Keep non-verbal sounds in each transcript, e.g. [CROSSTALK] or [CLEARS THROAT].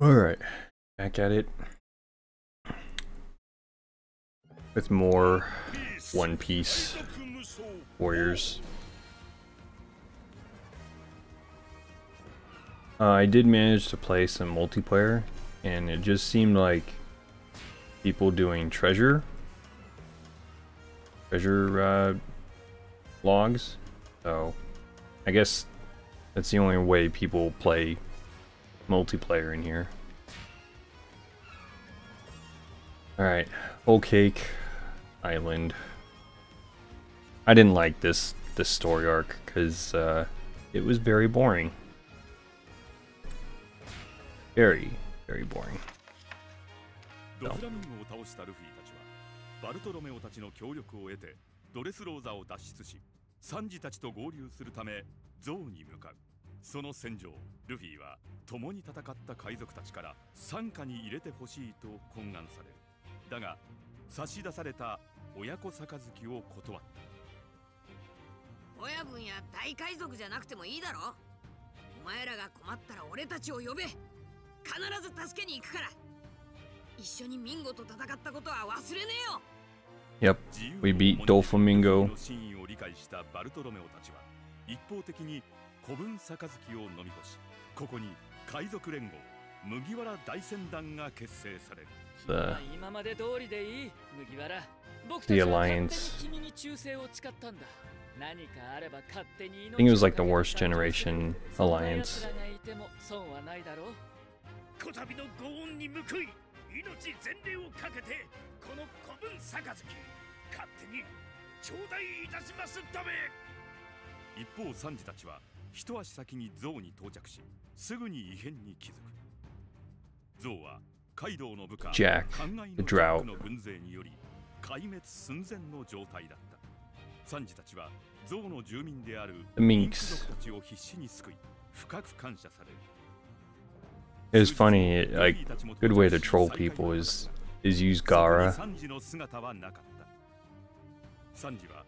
Alright, back at it. With more One Piece Warriors. Uh, I did manage to play some multiplayer, and it just seemed like people doing treasure treasure uh, logs. So I guess that's the only way people play multiplayer in here. Alright, Whole Cake Island. I didn't like this this story arc because uh, it was very boring. Very, very boring. ドフラミンゴを倒したルフィたちはバルトロメオたちの協力を得てドレスローザを脱出しサンジたちと合流するためゾウに向かう その戦場ルフィは共に戦った海賊たちから傘下に入れてほしいと懇願される。だが差し出された親子杯を断った。親分や大海賊じゃなくてもいいだろ？お前らが困ったら俺たちを呼べ。必ず助けに行くから。一緒にミンゴと戦ったことは忘れねえよ。Yep, we beat Doflamingo. の真意を理解したバルトロメオたちは一方的に古文杯を飲み干しここに海賊連合麦わら大船団が結成される。The, the alliance. I think it was like the worst generation alliance. こたびのご恩に報い命全霊をかけてこの古文杯勝手に頂戴いたします一方サンジたちは一足先にゾウに到着しすぐに異変に気づくゾウはカイドウの部下 Jack, カンガイ the の drought. ジャックの軍勢により壊滅寸前の状態だったサンジたちはゾウの住民である The ミン Minks. ク族たちを必死に救い深く感謝される It was funny, it, like, good way to troll people is is use そこに Gara. サンジの姿はなかったサンジは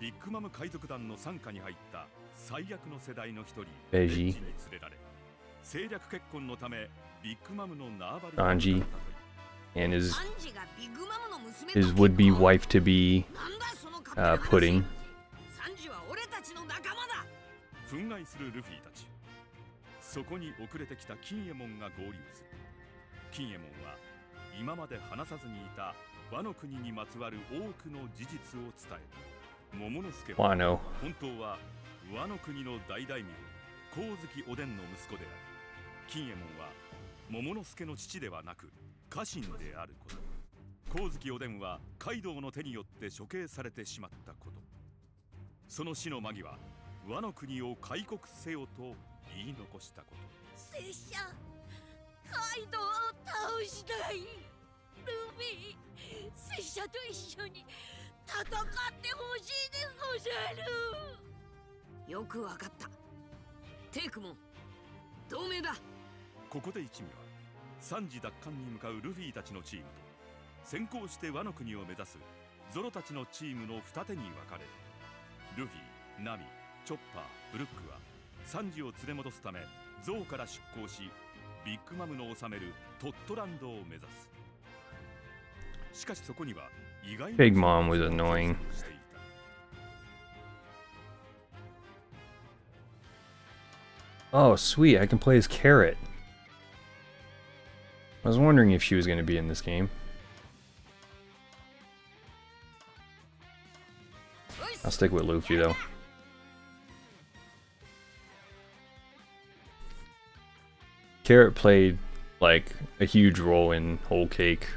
ビッグマム海賊団の傘下に入った 最悪の世代の一人ベジに連れられ政略結婚のためビッグマムのナーバル Sanji and his his would-be wife-to-be uh, pudding 憤慨するルフィたちそこに遅れてきた金右衛門が合流する金右衛門は今まで話さずにいた和の国にまつわる多くの事実を伝えた桃之助は本当は和の国の大大名光月おでんの息子である。金右衛門は桃之助の父ではなく家臣であること。光月おでんはカイドウの手によって処刑されてしまったこと。その死の間際和の国を開国せよと言い残したこと。拙者カイドウを倒したい。ルフィ拙者と一緒に戦ってほしいでござる。よくわかった。テイクモン同盟だ。ここで一味は三次奪還に向かうルフィたちのチームと先行して和の国を目指すゾロたちのチームの二手に分かれる。ルフィ、ナミ、チョッパー、ブルックはサンジを連れ戻すためゾウから出港しビッグマムの治めるトットランドを目指す。しかしそこには意外な Big Mom was annoying. Oh, sweet, I can play as Carrot. I was wondering if she was going to be in this game. I'll stick with Luffy though. Carrot played like a huge role in Whole Cake.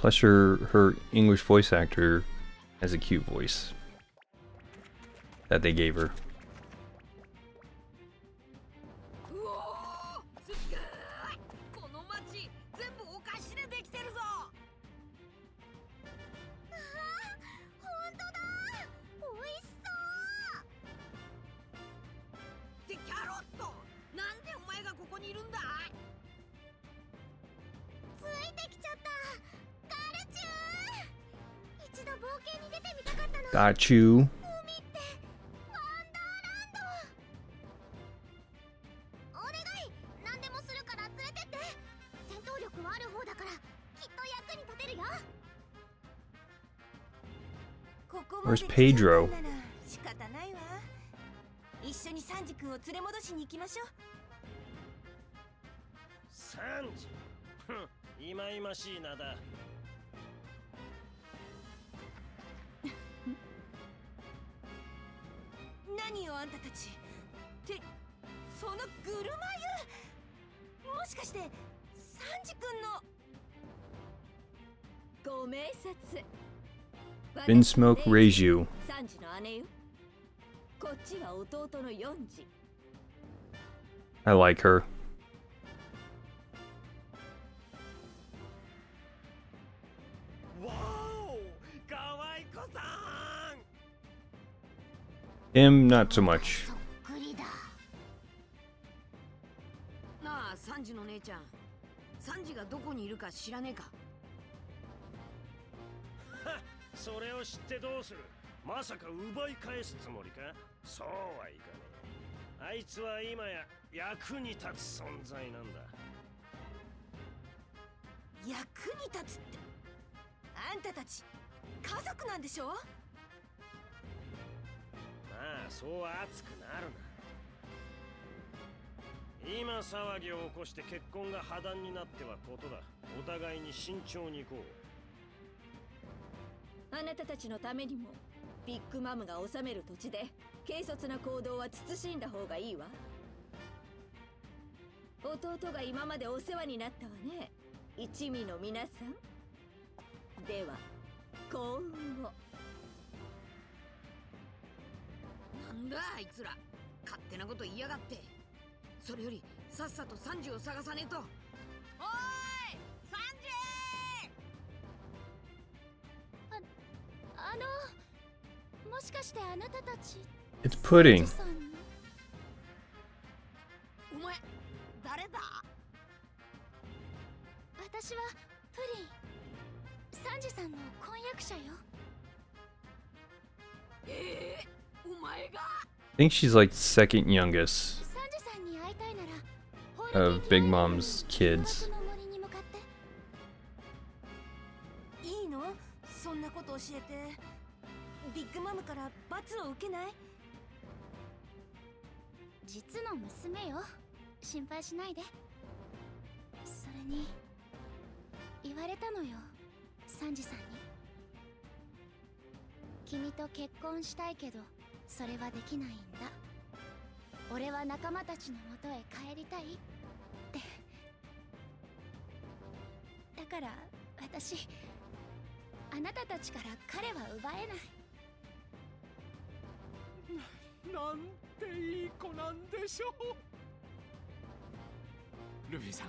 Plus her her English voice actor has a cute voice that they gave her. Got you. Where's Pedro? [LAUGHS] 何よあんたたちってそのぐるま湯もしかしてサンジ君のご明察 Vinsmoke Reiju. サンジの姉よこっちは弟のヨンジ I like her. わ サンジのネチャー。サン Him, not so much. それを知ってどうする？まさか奪い返すつもりか？そうはいかねえ。あいつは今や役に立つ存在なんだ。役に立つって？あんたたち家族なんでしょ？なあそう熱くなるな。今騒ぎを起こして結婚が破談になってはことだ。お互いに慎重に行こう。あなたたちのためにもビッグマムが治める土地で軽率な行動は慎んだ方がいいわ。弟が今までお世話になったわね。一味の皆さん。では幸運を。なんだあいつら。勝手なこと言いやがって。それよりさっさとサンジを探さねえと。おーいサンジ！あのもしかしてあなたたち It's pudding. お前誰だ？私はプリン。サンジさんの婚約者よ。ええお前が I think she's like second youngest サンジさんに会いたいなら of Big Mom's kids. の森に向かっていいの それはできないんだ。俺は仲間たちのもとへ帰りたいって。だから私あなたたちから彼は奪えない。なんていい子なんでしょう。ルフィさん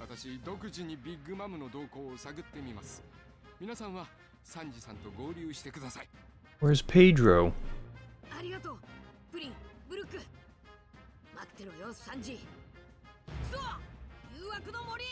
私独自にビッグマムの動向を探ってみます。皆さんはサンジさんと合流してください。Where's Pedro? ありがとう。プリンブルック。待ってろよサンジ。そう誘惑の森。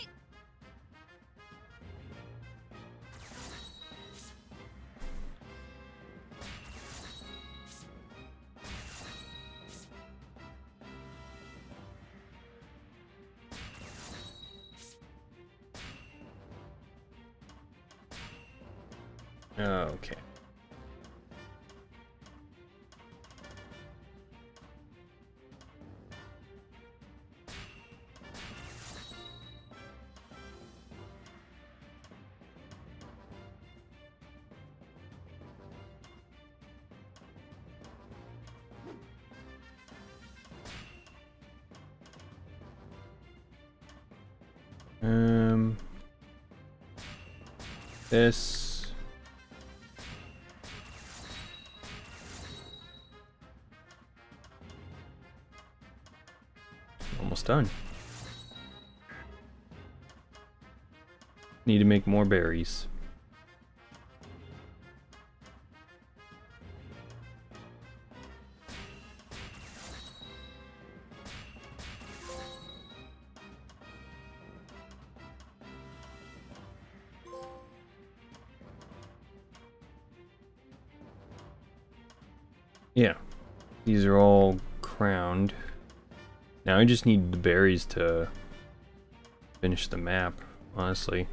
This. Almost done. Need to make more berries. just need the berries to finish the map, honestly.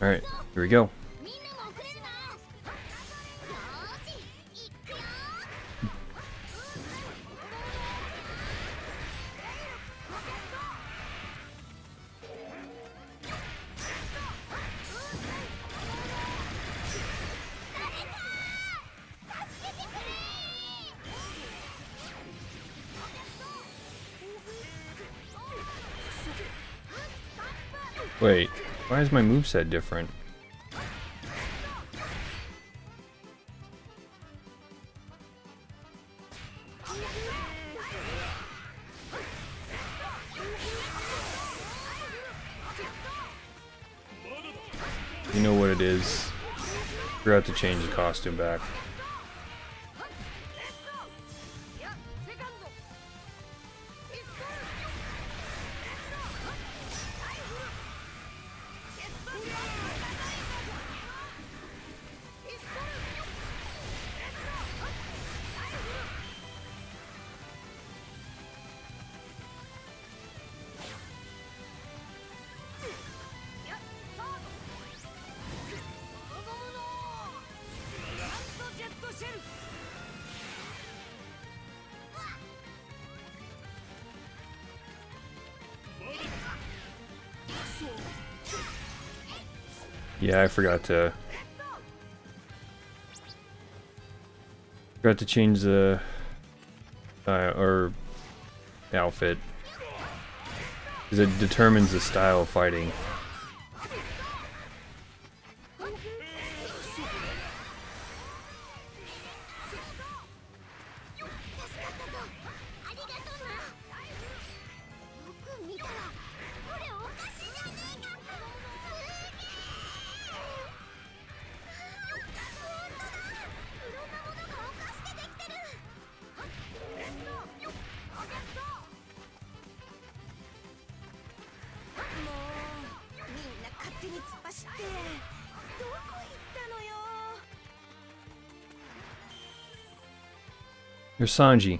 Alright, here we go. my moveset different? You know what it is. Forgot to change the costume back. yeah, I forgot to... Forgot to change the... Uh, or... outfit. Because it determines the style of fighting. There's Sanji.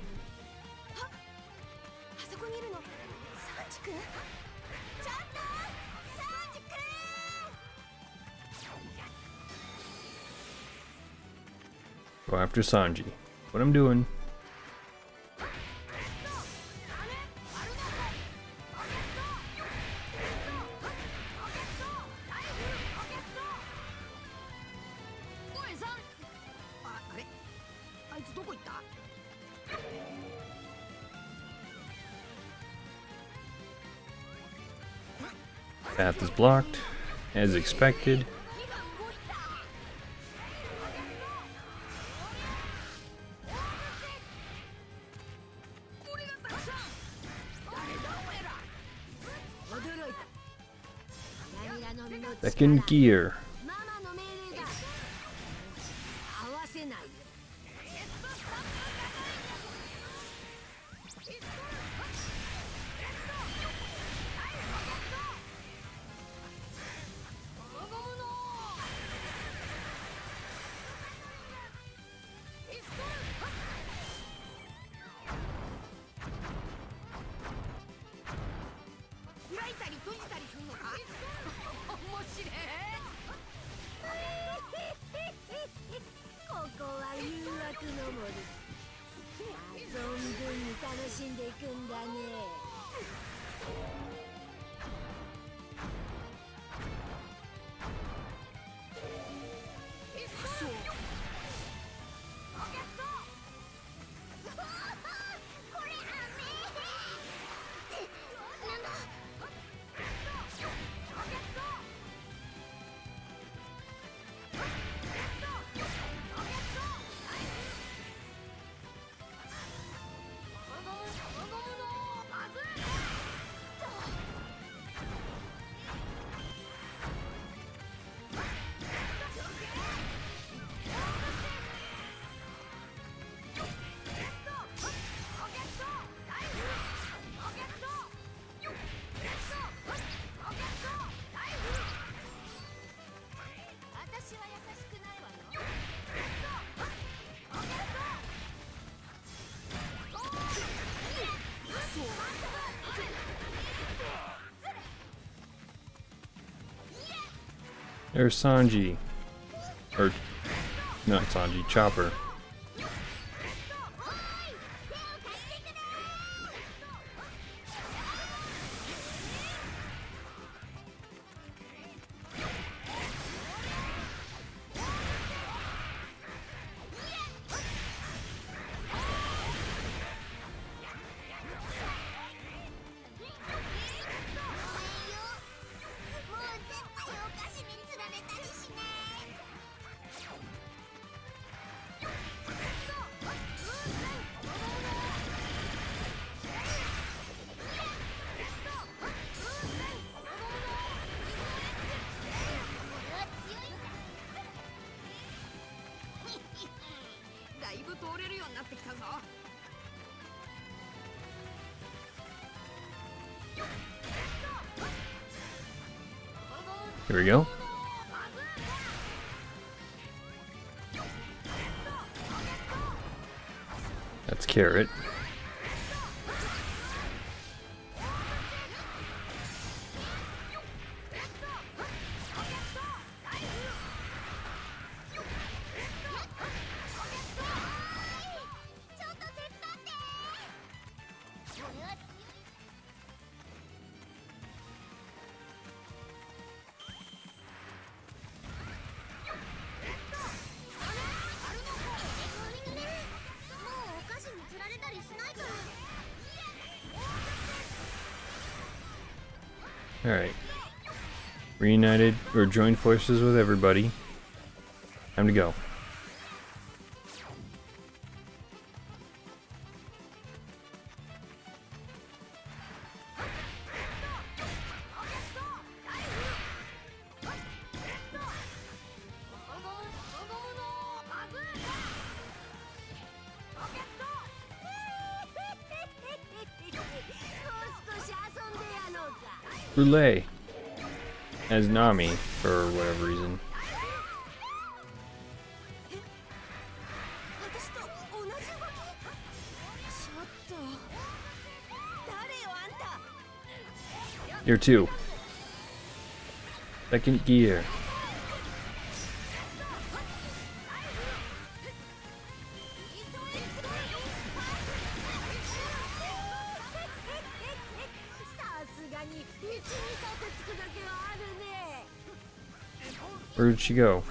Go after Sanji. What I'm doing. blocked, as expected. Second gear. There's Sanji. Or, not Sanji, Chopper. carrot. Reunited, or joined forces with everybody. Time to go. Roulette as Nami for whatever reason. Gear 2. Second gear. did she go?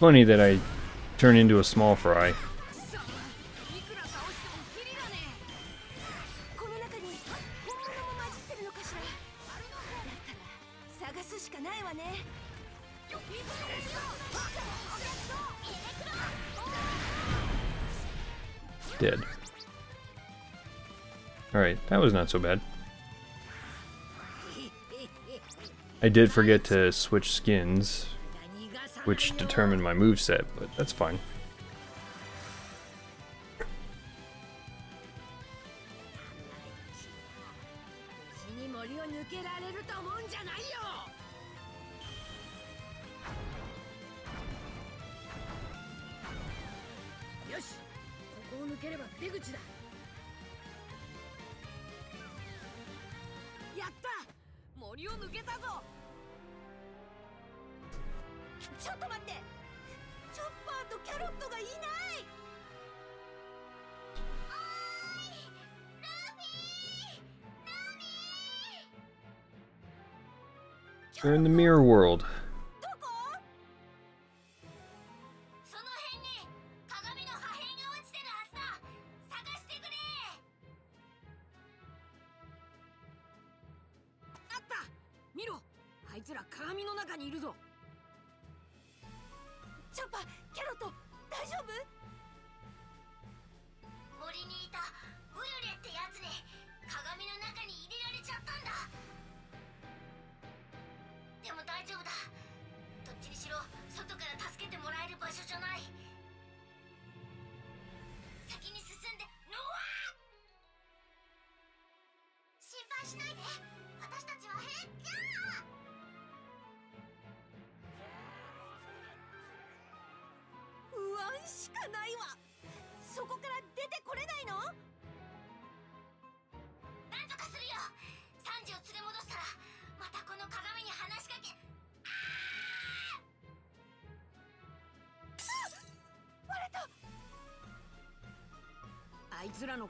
Funny that I turn into a small fry. Dead. Alright, that was not so bad. I did forget to switch skins which determined my move set, but that's fine.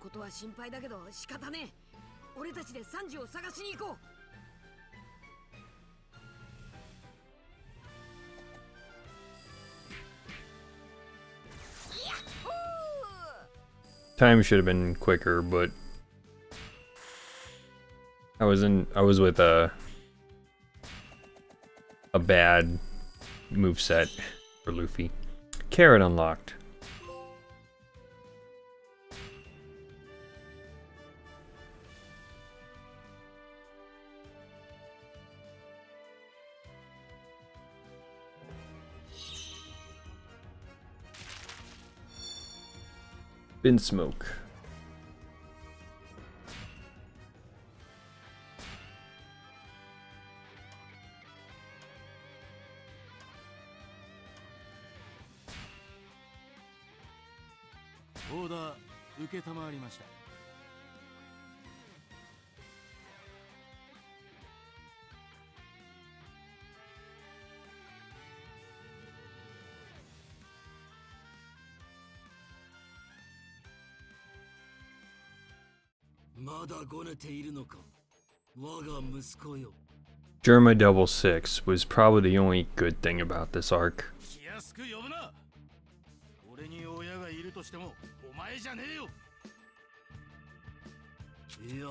ことは心配だけど仕方ねえ俺たちでサンジを探しに行こう Time should have been quicker, but I was in I was with a a bad move set for Luffy. Carrot unlocked. in smoke. Order 承りました。Germa Double Six was probably the only good thing about this arc. いや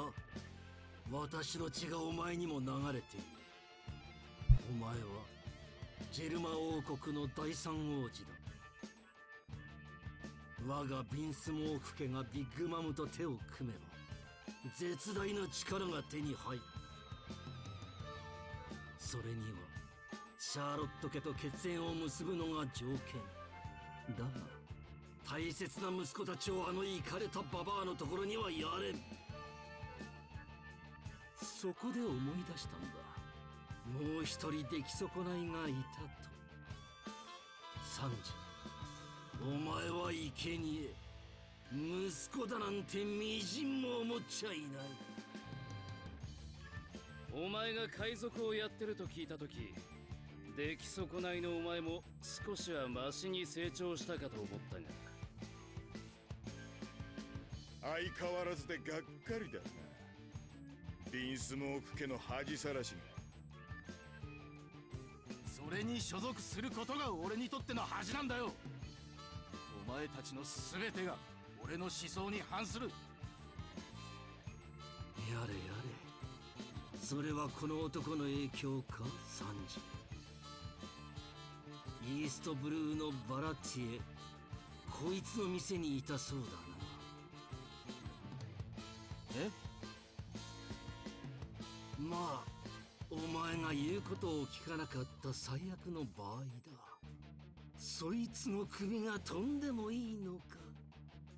私の血がお前にも流れている。お前はジェルマ王国の第三王子だ。我がビンスモーク家がビッグマムと手を組めば絶大な力が手に入る。それにはシャーロット家と血縁を結ぶのが条件。だが大切な息子たちをあのイかれたババアのところにはやれん。そこで思い出したんだ。もう一人出来損ないがいたと。サンジお前は生贄息子だなんてみじんも思っちゃいない。お前が海賊をやってると聞いた時出来損ないのお前も少しはマシに成長したかと思ったが。相変わらずでがっかりだな。ビンスモーク家の恥さらしが。それに所属することが俺にとっての恥なんだよ。お前たちの全てが俺の思想に反する。やれやれ。それはこの男の影響か？サンジ。イーストブルーのバラティエこいつの店にいたそうだな。え？まあお前が言うことを聞かなかった最悪の場合だ。そいつの首が飛んでもいいのか？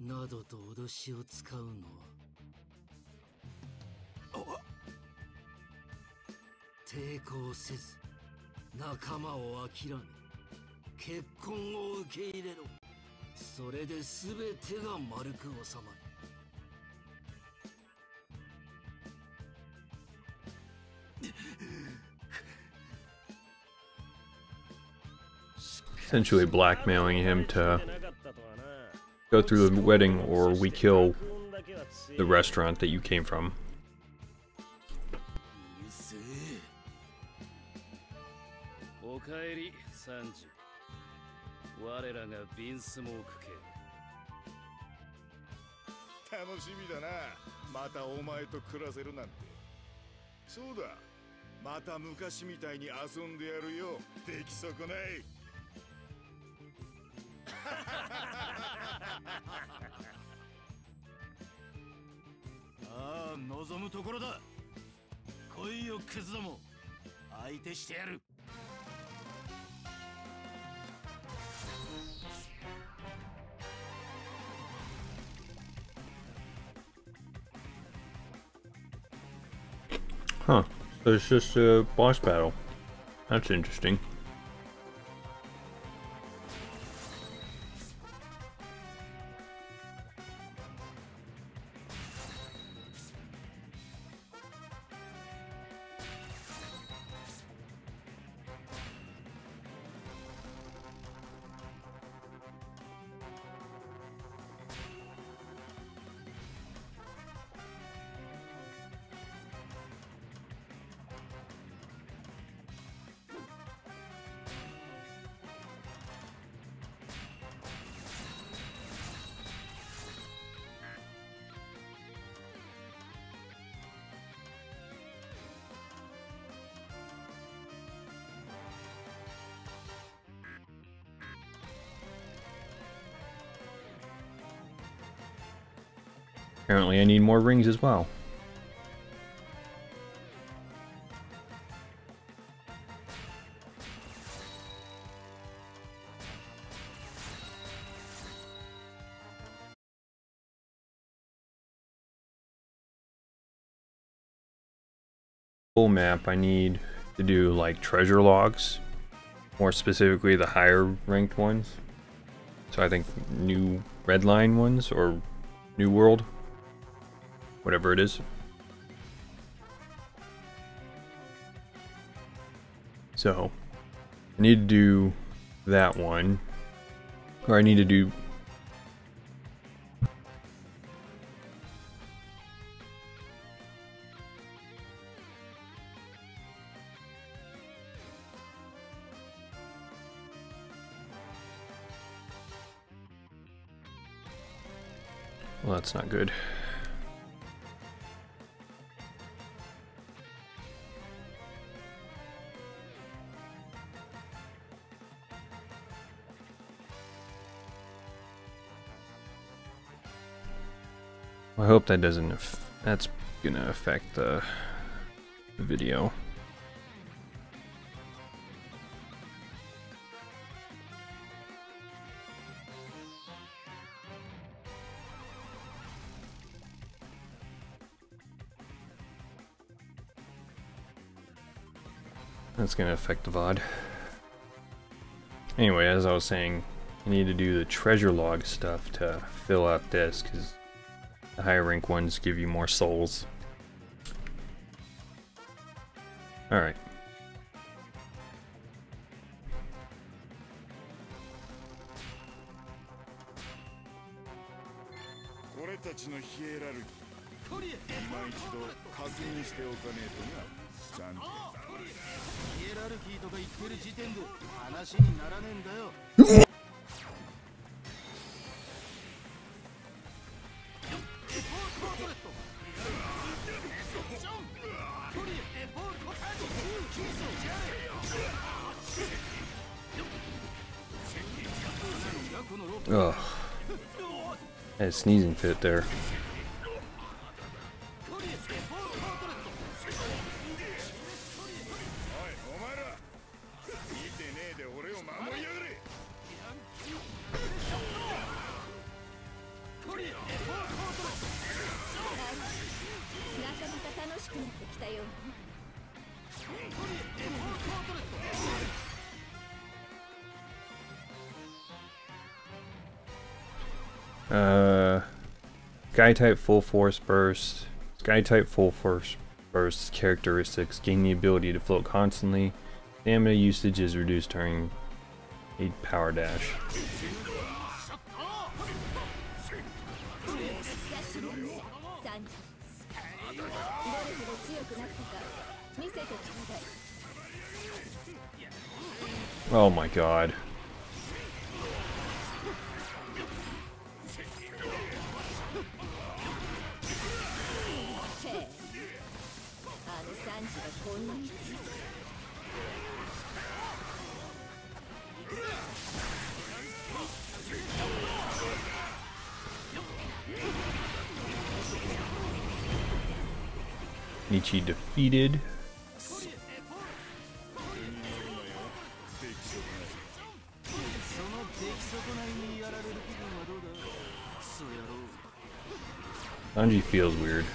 などと脅しを使うの？は抵抗せず仲間を諦め結婚を受け入れろ。それで全てが丸く収まる。Essentially blackmailing him to go through the wedding or we kill the restaurant that you came from. ああ望むところだ来いよクズども相手してやる Huh. So it's just a boss battle. That's interesting. Apparently I need more rings as well. Full map I need to do like treasure logs, more specifically the higher ranked ones. So I think new red line ones or new world whatever it is. So, I need to do that one, or I need to do Well, that's not good. I hope that doesn't, that's gonna affect the, video. That's gonna affect the VOD. Anyway, as I was saying, I need to do the treasure log stuff to fill out this, because the higher rank ones give you more souls. Alright. [LAUGHS] sneezing fit there. Sky type full force burst. Sky type full force burst characteristics gain the ability to float constantly. Stamina usage is reduced during a power dash. Oh my god. Defeated. Sanji feels weird.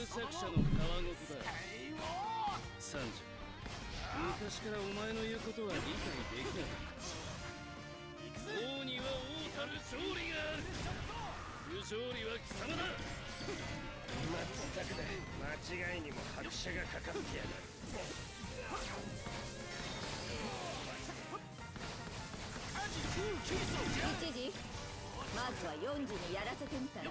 は多数着者の皮ごとだサンジ昔からお前の言うことは理解できなかった王には王たる勝利がある不勝利は貴様だまったくだ間違いにも拍車がかかってやがる一時まずは4時にやらせてみたら？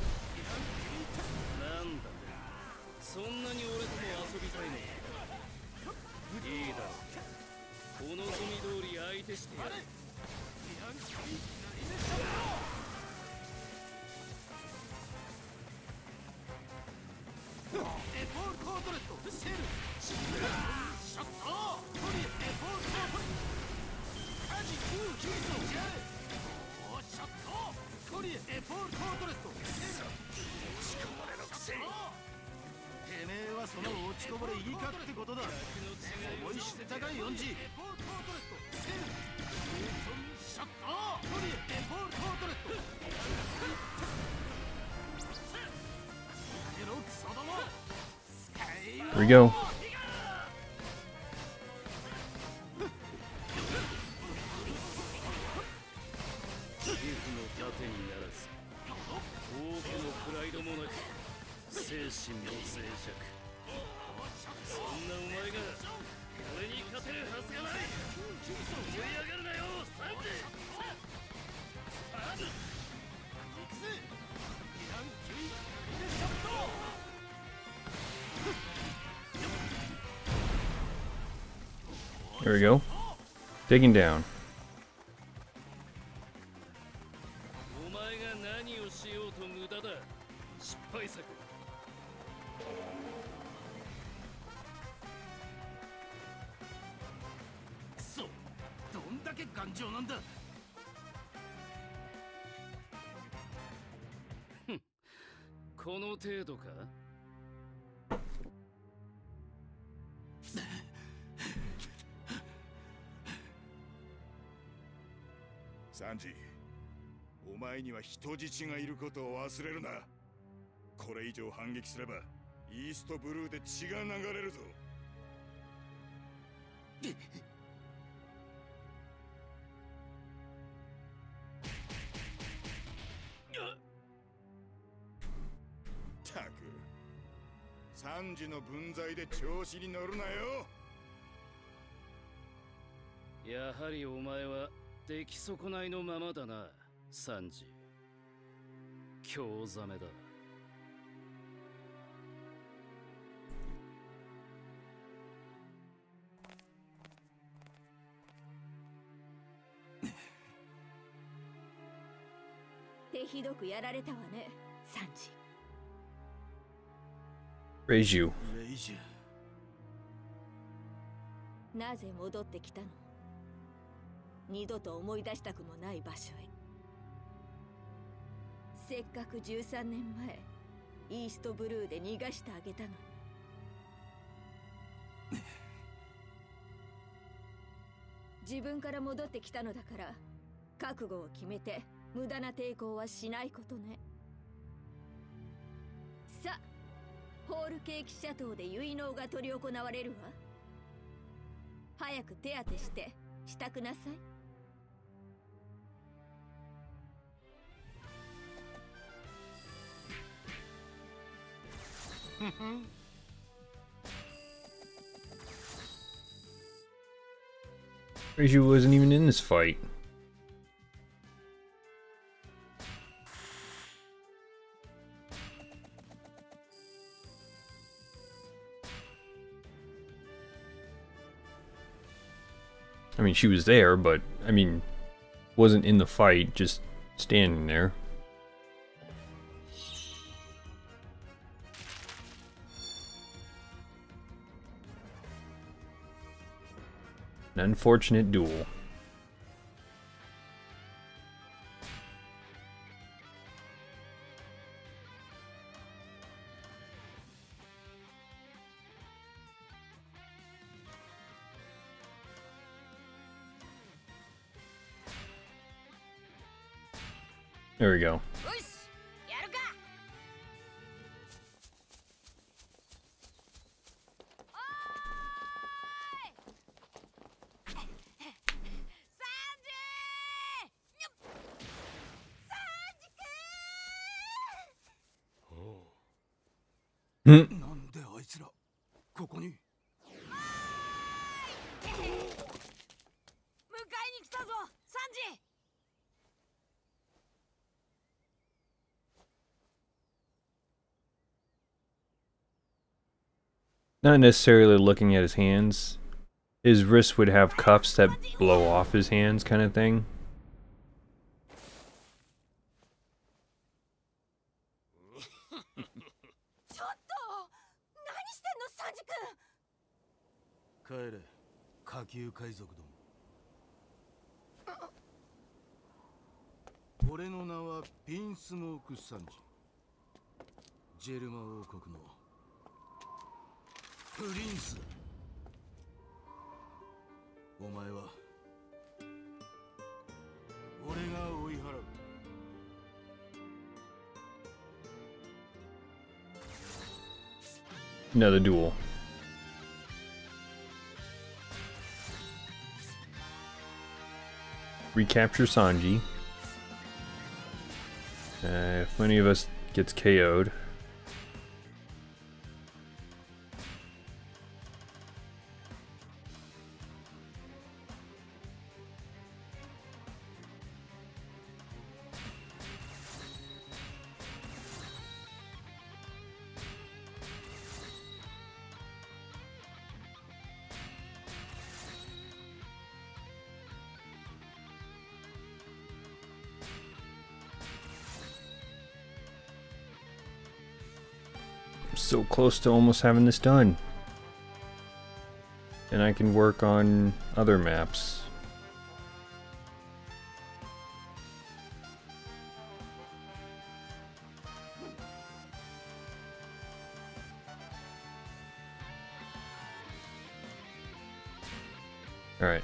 There we go. Digging down. は人質がいることを忘れるな。これ以上反撃すればイーストブルーで血が流れるぞ。たくサンジの分際で調子に乗るなよ。やはりお前は出来損ないのままだなサンジ興ざめだ。手ひどくやられたわねサンジ。Raise you. なぜ戻ってきたの？二度と思い出したくもない場所へせっかく13年前イーストブルーで逃がしてあげたのに。[LAUGHS] 自分から戻ってきたのだから覚悟を決めて無駄な抵抗はしないことね。さあホールケーキシャトーで結納が執り行われるわ。早く手当てして支度なさい Mm-hmm. Reiju wasn't even in this fight. I mean, she was there, but, I mean, wasn't in the fight, just standing there. An unfortunate duel. There we go. Not necessarily looking at his hands. His wrists would have cuffs that blow off his hands, kind of thing. Recapture Sanji. Uh, if any of us gets KO'd. close to almost having this done. And I can work on other maps. Alright.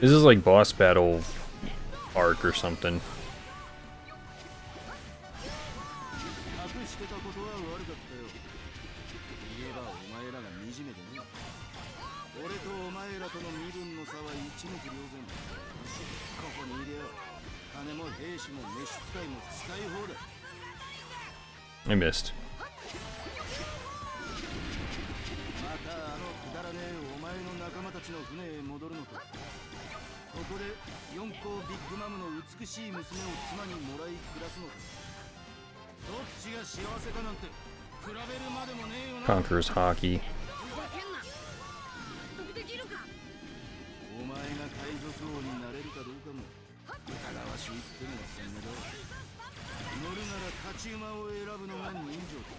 This is like boss battle or something. I missed. ここで四皇ビッグマムの美しい娘を妻にもらい暮らすのとどっちが幸せかなんて比べるまでもねえよな。Conquerors お前が海賊王になれるかどうかも疑わしいってのが本音だ乗るなら勝ち馬を選ぶのが人情だ。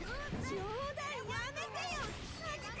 冗談やめてよサンジ君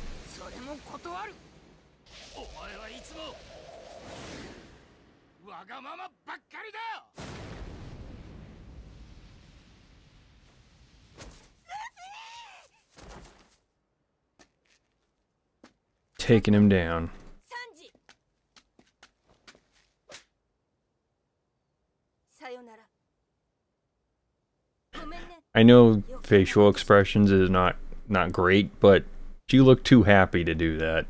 taking him down. I know facial expressions is not not great, but she looked too happy to do that.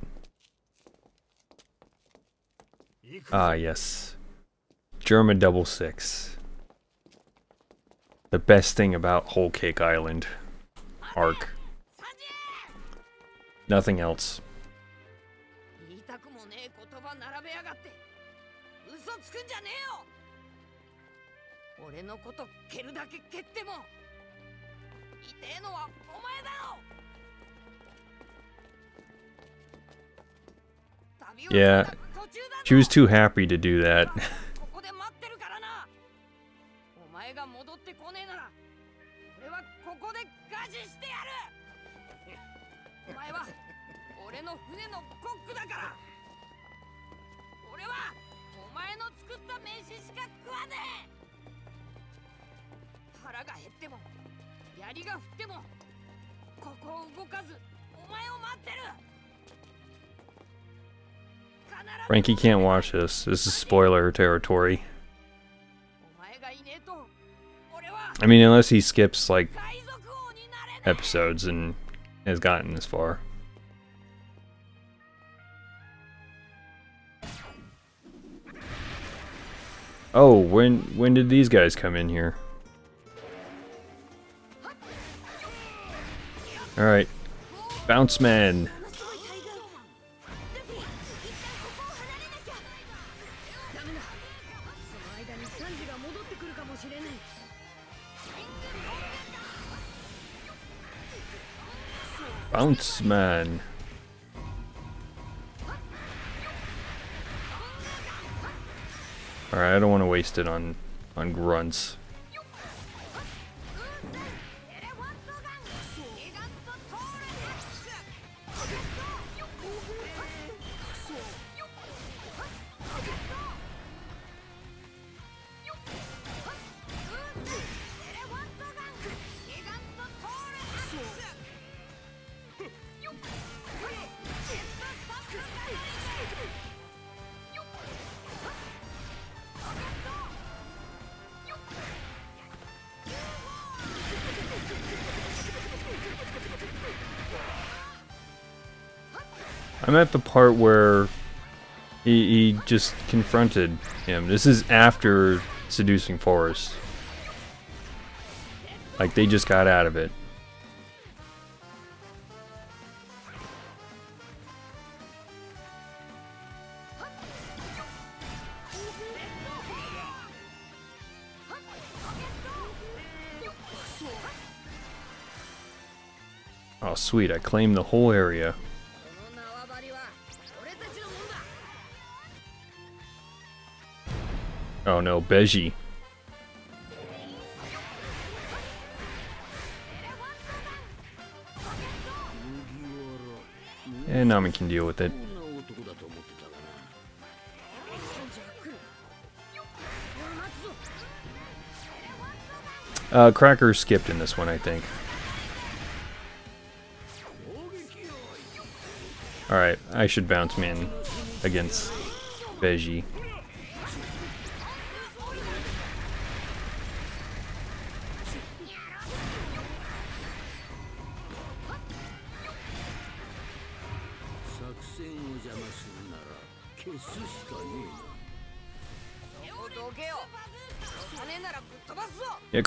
Ah, yes. Germa double six. The best thing about Whole Cake Island. Arc. Nothing else. 俺のこと蹴るだけ蹴っても痛えのはお前だろ Yeah, she was too happy to do that. [LAUGHS] Frankie can't watch this. This is spoiler territory. I mean, unless he skips, like, episodes and has gotten this far. Oh, when when did these guys come in here? Alright. Bounce man. Bounce man. Alright, I don't want to waste it on on grunts. I'm at the part where he, he just confronted him. This is after seducing Forrest. Like, they just got out of it. Oh sweet, I claimed the whole area. Oh no, Bege. And Nami can deal with it. Uh, Cracker skipped in this one, I think. Alright, I should bounce man against Bege.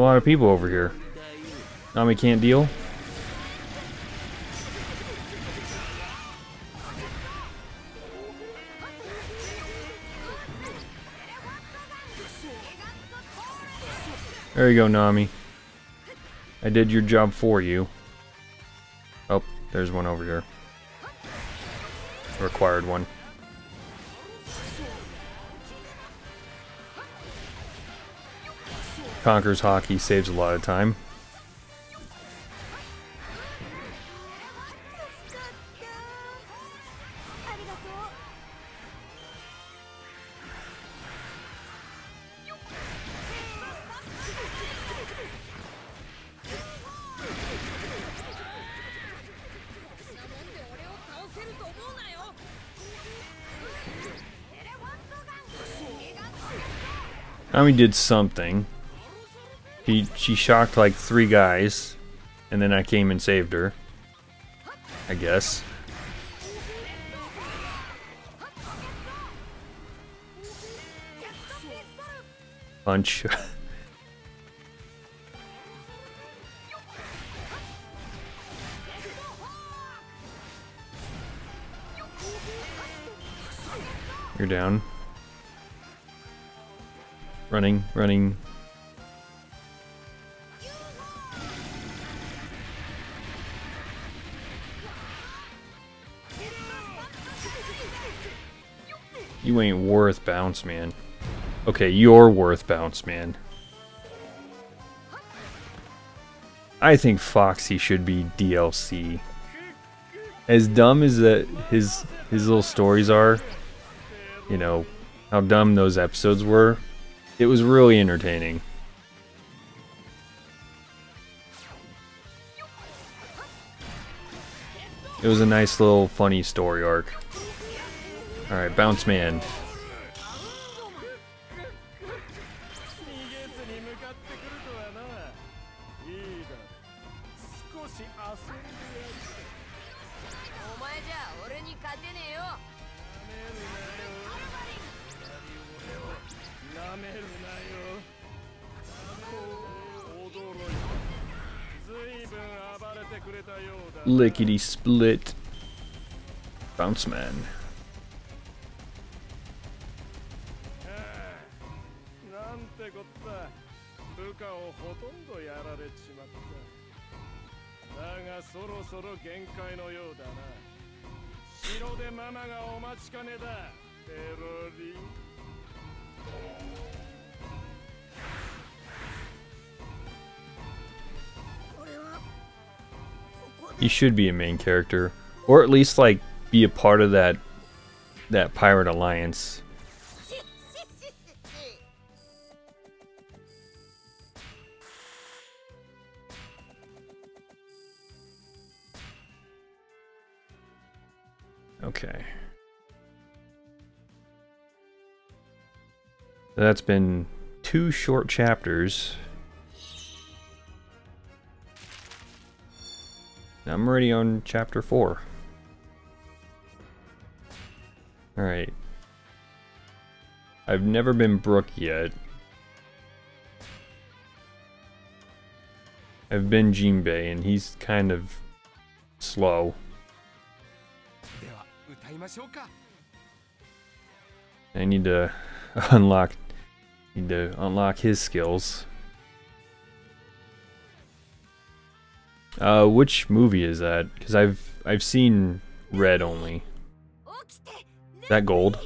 lot of people over here. Nami can't deal. There you go, Nami. I did your job for you. Oh, there's one over here. Required one. Conquers Haki saves a lot of time. I mean, did something. He she shocked like three guys, and then I came and saved her. I guess. Punch. [LAUGHS] You're down. Running, running. You ain't worth bounce, man. Okay, you're worth bounce, man. I think Foxy should be DLC. As dumb as that his his little stories are, you know, how dumb those episodes were, it was really entertaining. It was a nice little funny story arc. Alright, Bounce Man. Lickety split. Bounce man. He should be a main character. Or at least like be a part of that that pirate alliance. Okay. That's been two short chapters. I'm already on chapter 4. Alright. I've never been Brook yet. I've been Jinbei, and he's kind of slow. I need to [LAUGHS] unlock need to unlock his skills. Uh, which movie is that? Because I've I've seen red only. Is that gold?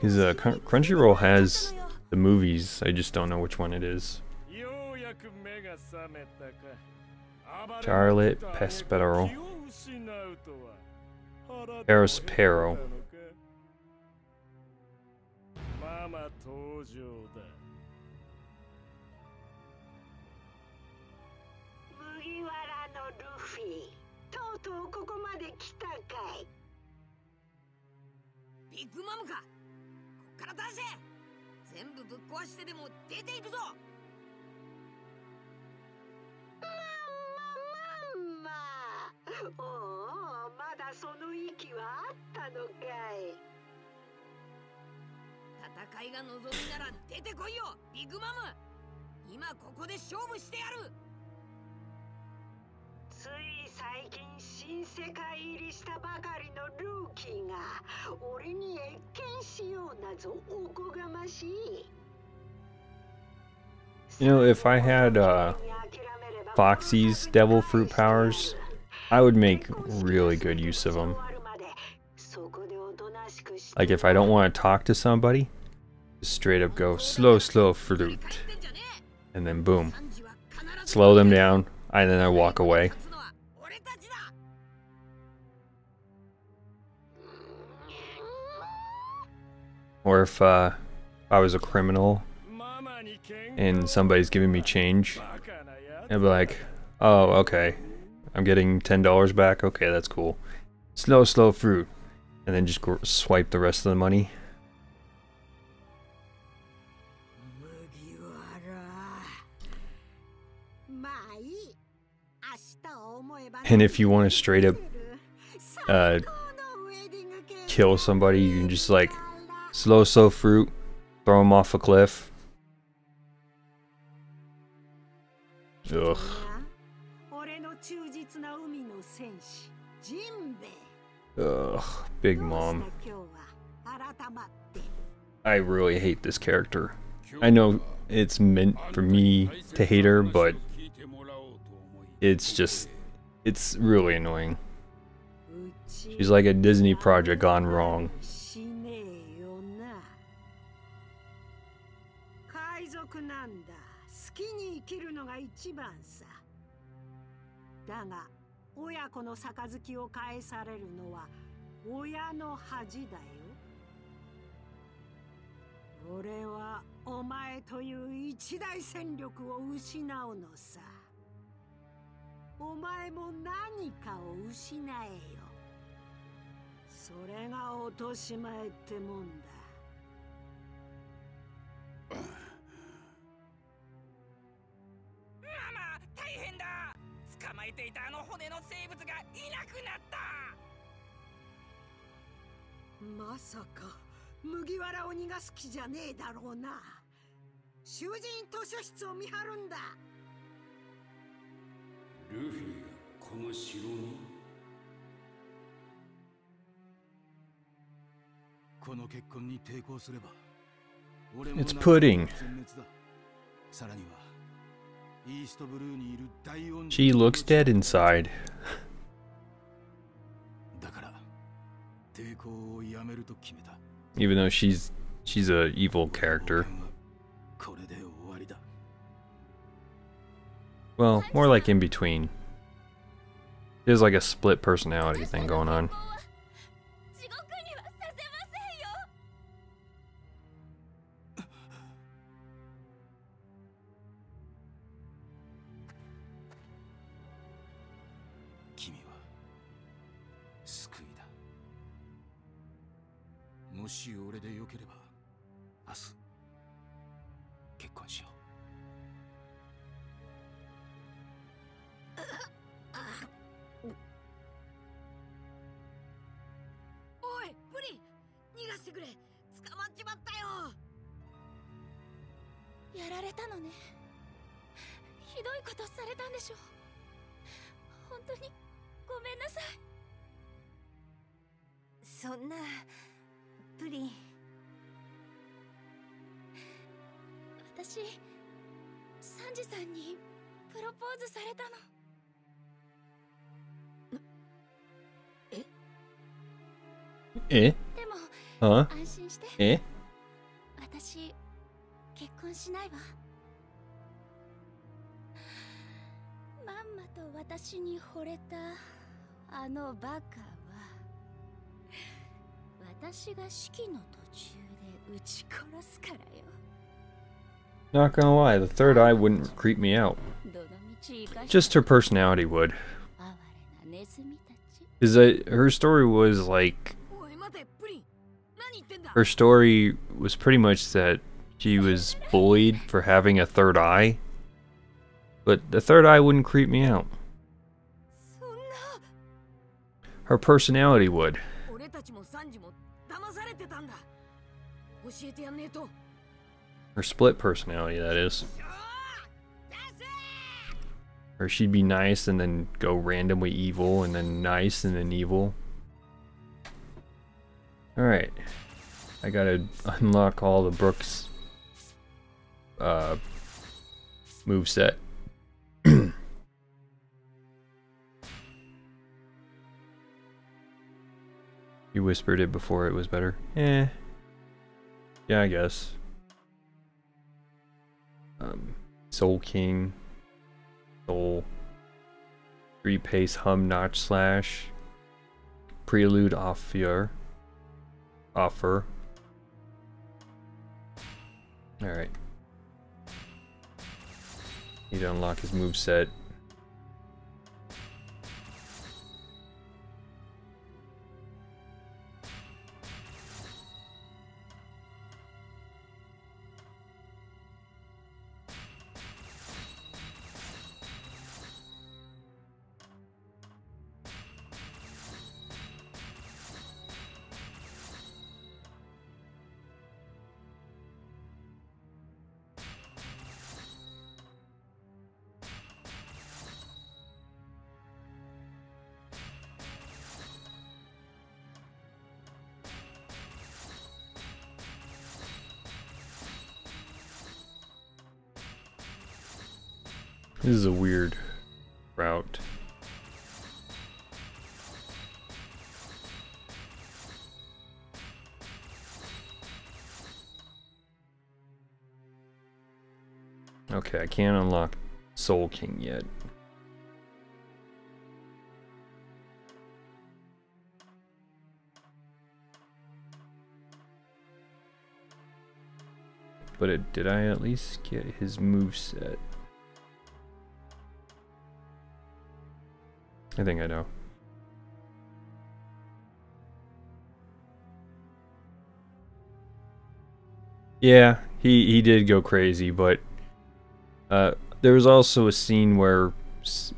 Because uh, Crunchyroll has the movies, I just don't know which one it is. Charlotte Perospero. Paris Peril. Big Mom かこっから出せ。全部ぶっ壊してでも出ていくぞ。まあ [LAUGHS] おおまだその息はあったのかい。戦いが望みなら出てこいよビッグマム。今ここで勝負してやる。つい最近新世界入りしたばかりのルーキーが俺に謁見しようなぞおこがましい。You know, if I had uh, Foxy's devil fruit powers, I would make really good use of them. Like if I don't want to talk to somebody, just straight up go slow, slow fruit. and then boom, slow them down, and then I walk away. Or if uh, I was a criminal and somebody's giving me change, I'd be like, oh, okay, I'm getting $10 back. Okay, that's cool. Slow, slow fruit. And then just swipe the rest of the money. And if you want to straight up uh, kill somebody, you can just like slow, slow fruit, throw them off a cliff. Ugh. Ugh, Big Mom. I really hate this character. I know it's meant for me to hate her, but it's just, it's really annoying. She's like a Disney project gone wrong. 親子の杯を返されるのは親の恥だよ。俺はお前という一大戦力を失うのさ。お前も何かを失えよ。それが落とし前ってもんだ。えていたあの骨の生物がいなくなった。まさか麦わらを逃がす気じゃねえだろうな。囚人図書室を見張るんだ。ルフィがこの城に？この結婚に抵抗すればさらには She looks dead inside. だから抵抗をやめると決めた Even though she's she's a evil character. これで終わりだ Well, more like in between. There's like a split personality thing going on. え私結婚しないわまんまと私に惚れたあのバカは私が式の途中で撃ち殺すからよ Not gonna lie, the third eye wouldn't creep me out. どの道生かし Just her personality would. 哀れなネズミたち Is that her story was like her story was pretty much that she was bullied for having a third eye. But the third eye wouldn't creep me out. Her personality would. Her split personality, that is. Or she'd be nice and then go randomly evil and then nice and then evil. Alright. I gotta unlock all the Brooks uh move set. [CLEARS THROAT] you whispered it before it was better. Eh. Yeah, I guess. Um, Soul King. Soul. Three pace hum notch slash. Prelude offer. Offer. Alright. Need to unlock his move set. Okay, I can't unlock Soul King yet. But it, did I at least get his move set? I think I know. Yeah, he he did go crazy, but uh, there was also a scene where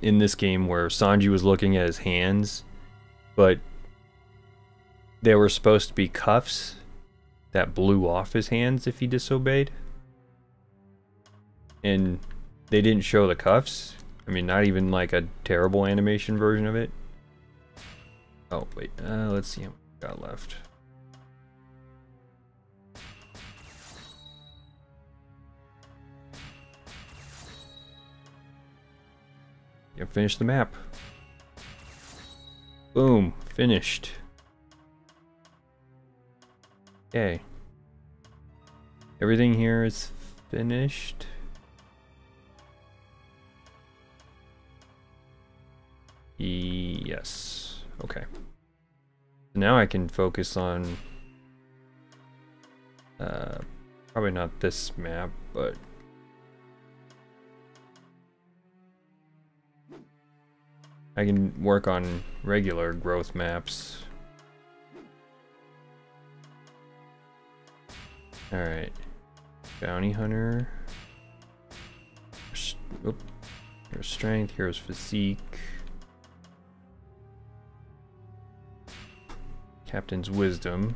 in this game where Sanji was looking at his hands, but they were supposed to be cuffs that blew off his hands if he disobeyed. And they didn't show the cuffs. I mean, not even like a terrible animation version of it. Oh, wait. Uh, let's see how much got left. Finish the map. Boom, finished. Okay. Everything here is finished. Yes. Okay. Now I can focus on uh, probably not this map, but I can work on regular growth maps. Alright. Bounty Hunter. Oop. Here's strength, here's physique. Captain's Wisdom.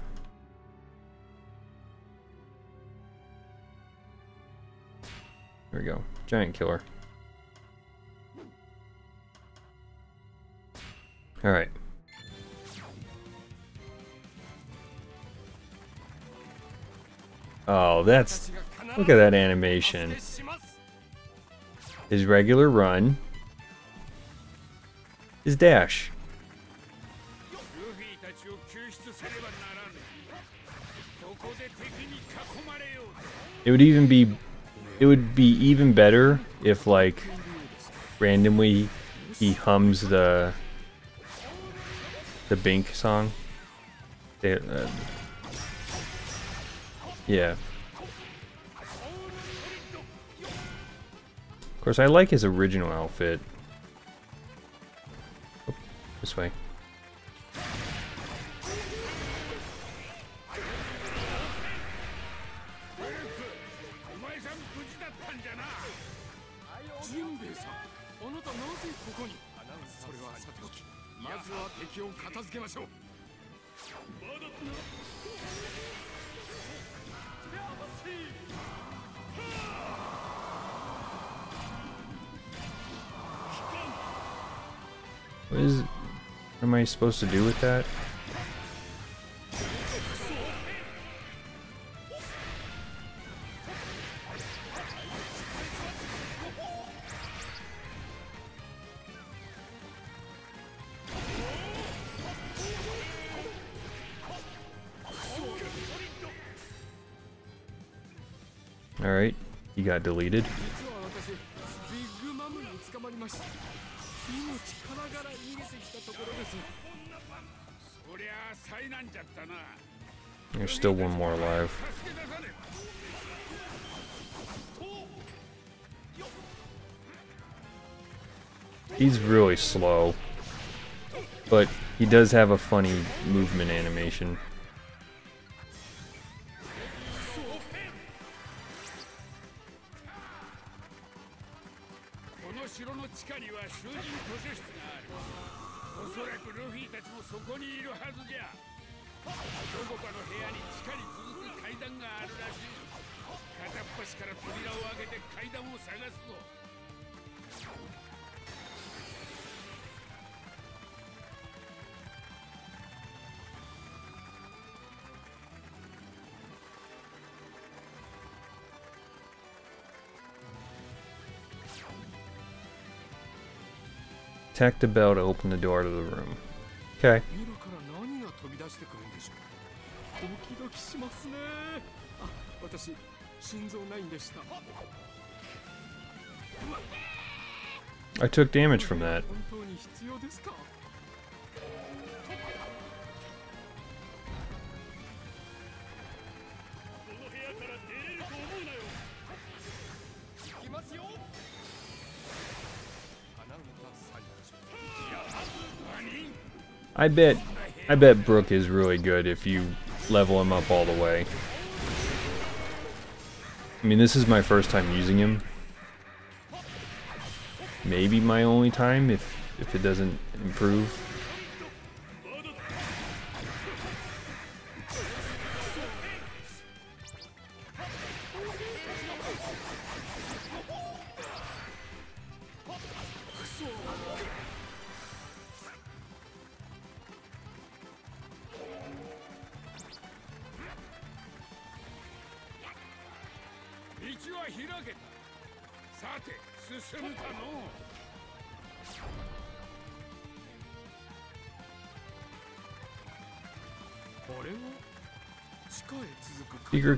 There we go. Giant Killer. Alright. Oh, that's... Look at that animation. His regular run. His dash. It would even be it would be even better if like randomly he hums the the Binks song. They, uh, yeah. Of course, I like his original outfit. Oh, this way. What is? am I supposed to do with that? He got deleted. There's still one more alive. He's really slow, but he does have a funny movement animation. Attack the bell to open the door to the room. Okay. I took damage from that. I bet, I bet Brook is really good if you level him up all the way. I mean, this is my first time using him. Maybe my only time if, if it doesn't improve.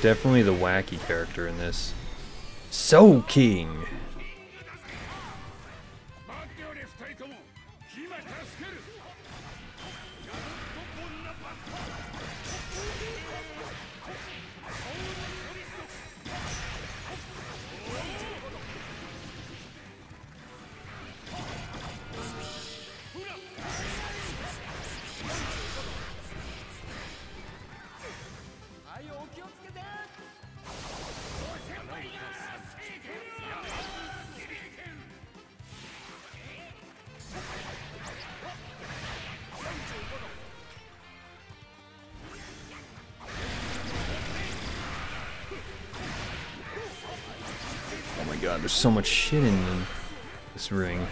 definitely the wacky character in this. Soul King! so much shit in me. This ring.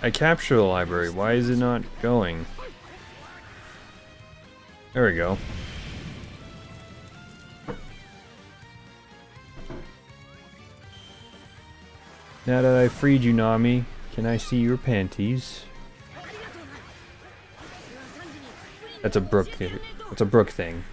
I capture the library. Why is it not going? There we go. Now that I freed you, Nami, can I see your panties? That's a Brook. That's a Brook thing.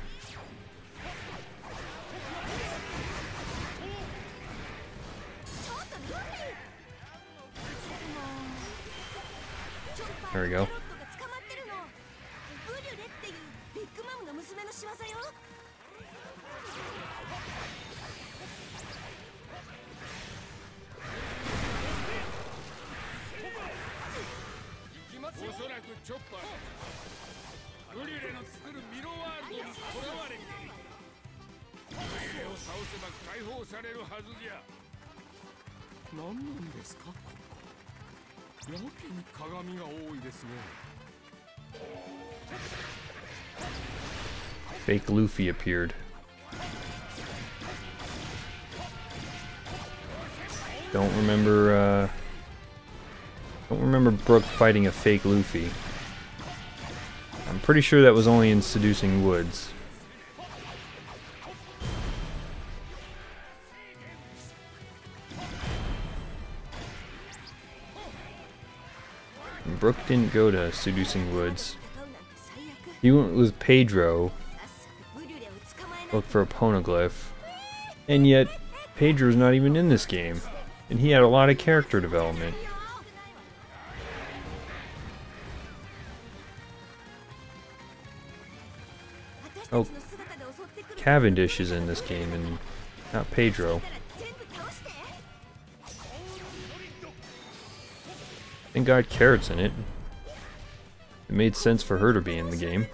Fake Luffy appeared. Don't remember, uh... Don't remember Brook fighting a fake Luffy. I'm pretty sure that was only in Seducing Woods. Brook didn't go to Seducing Woods. He went with Pedro, look for a poneglyph. And yet, Pedro's not even in this game, and he had a lot of character development. Oh, Cavendish is in this game and not Pedro. Thank God Carrot's in it. It made sense for her to be in the game.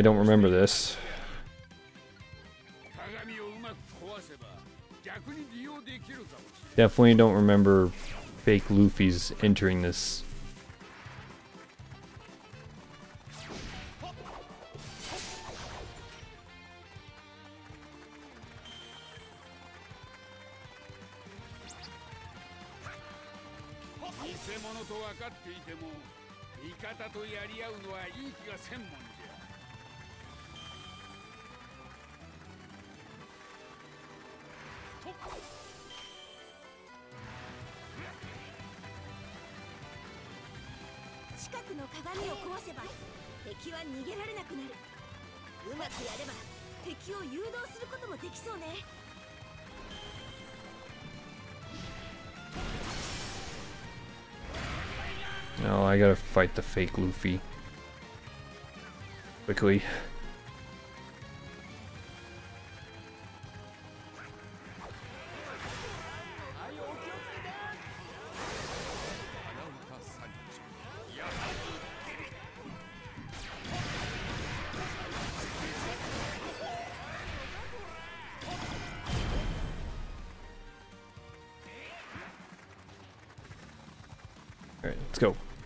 I don't remember this. Definitely don't remember fake Luffy's entering this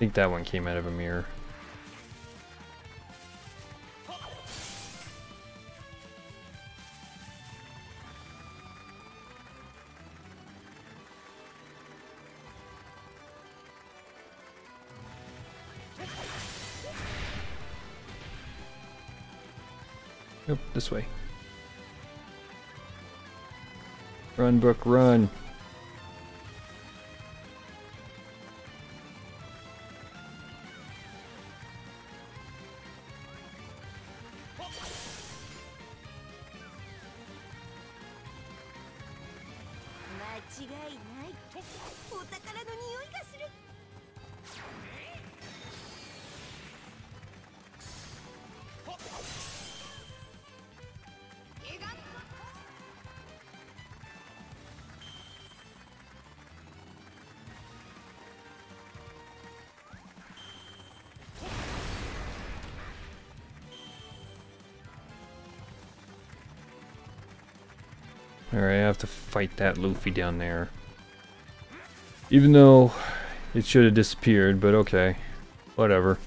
think that one came out of a mirror. Nope, this way. Run, Brook, run. Have to fight that Luffy down there. Even though it should have disappeared, but okay. Whatever.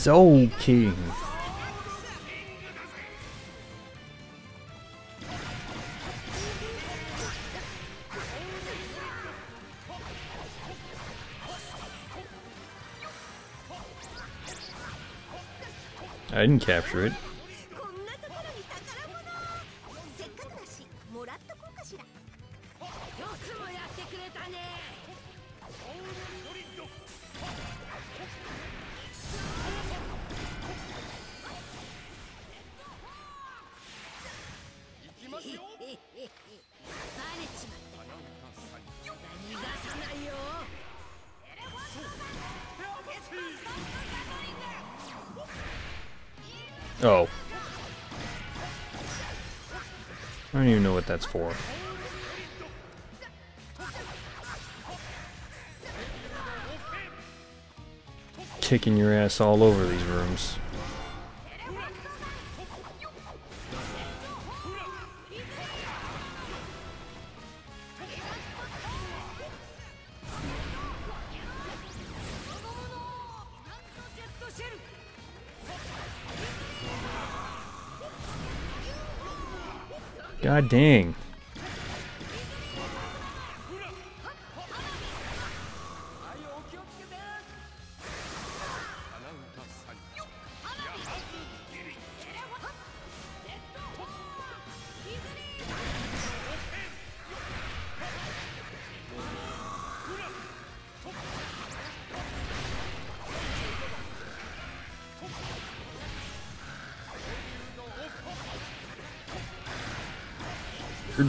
Soul King. I didn't capture it. That's for. Kicking your ass all over these rooms. God dang.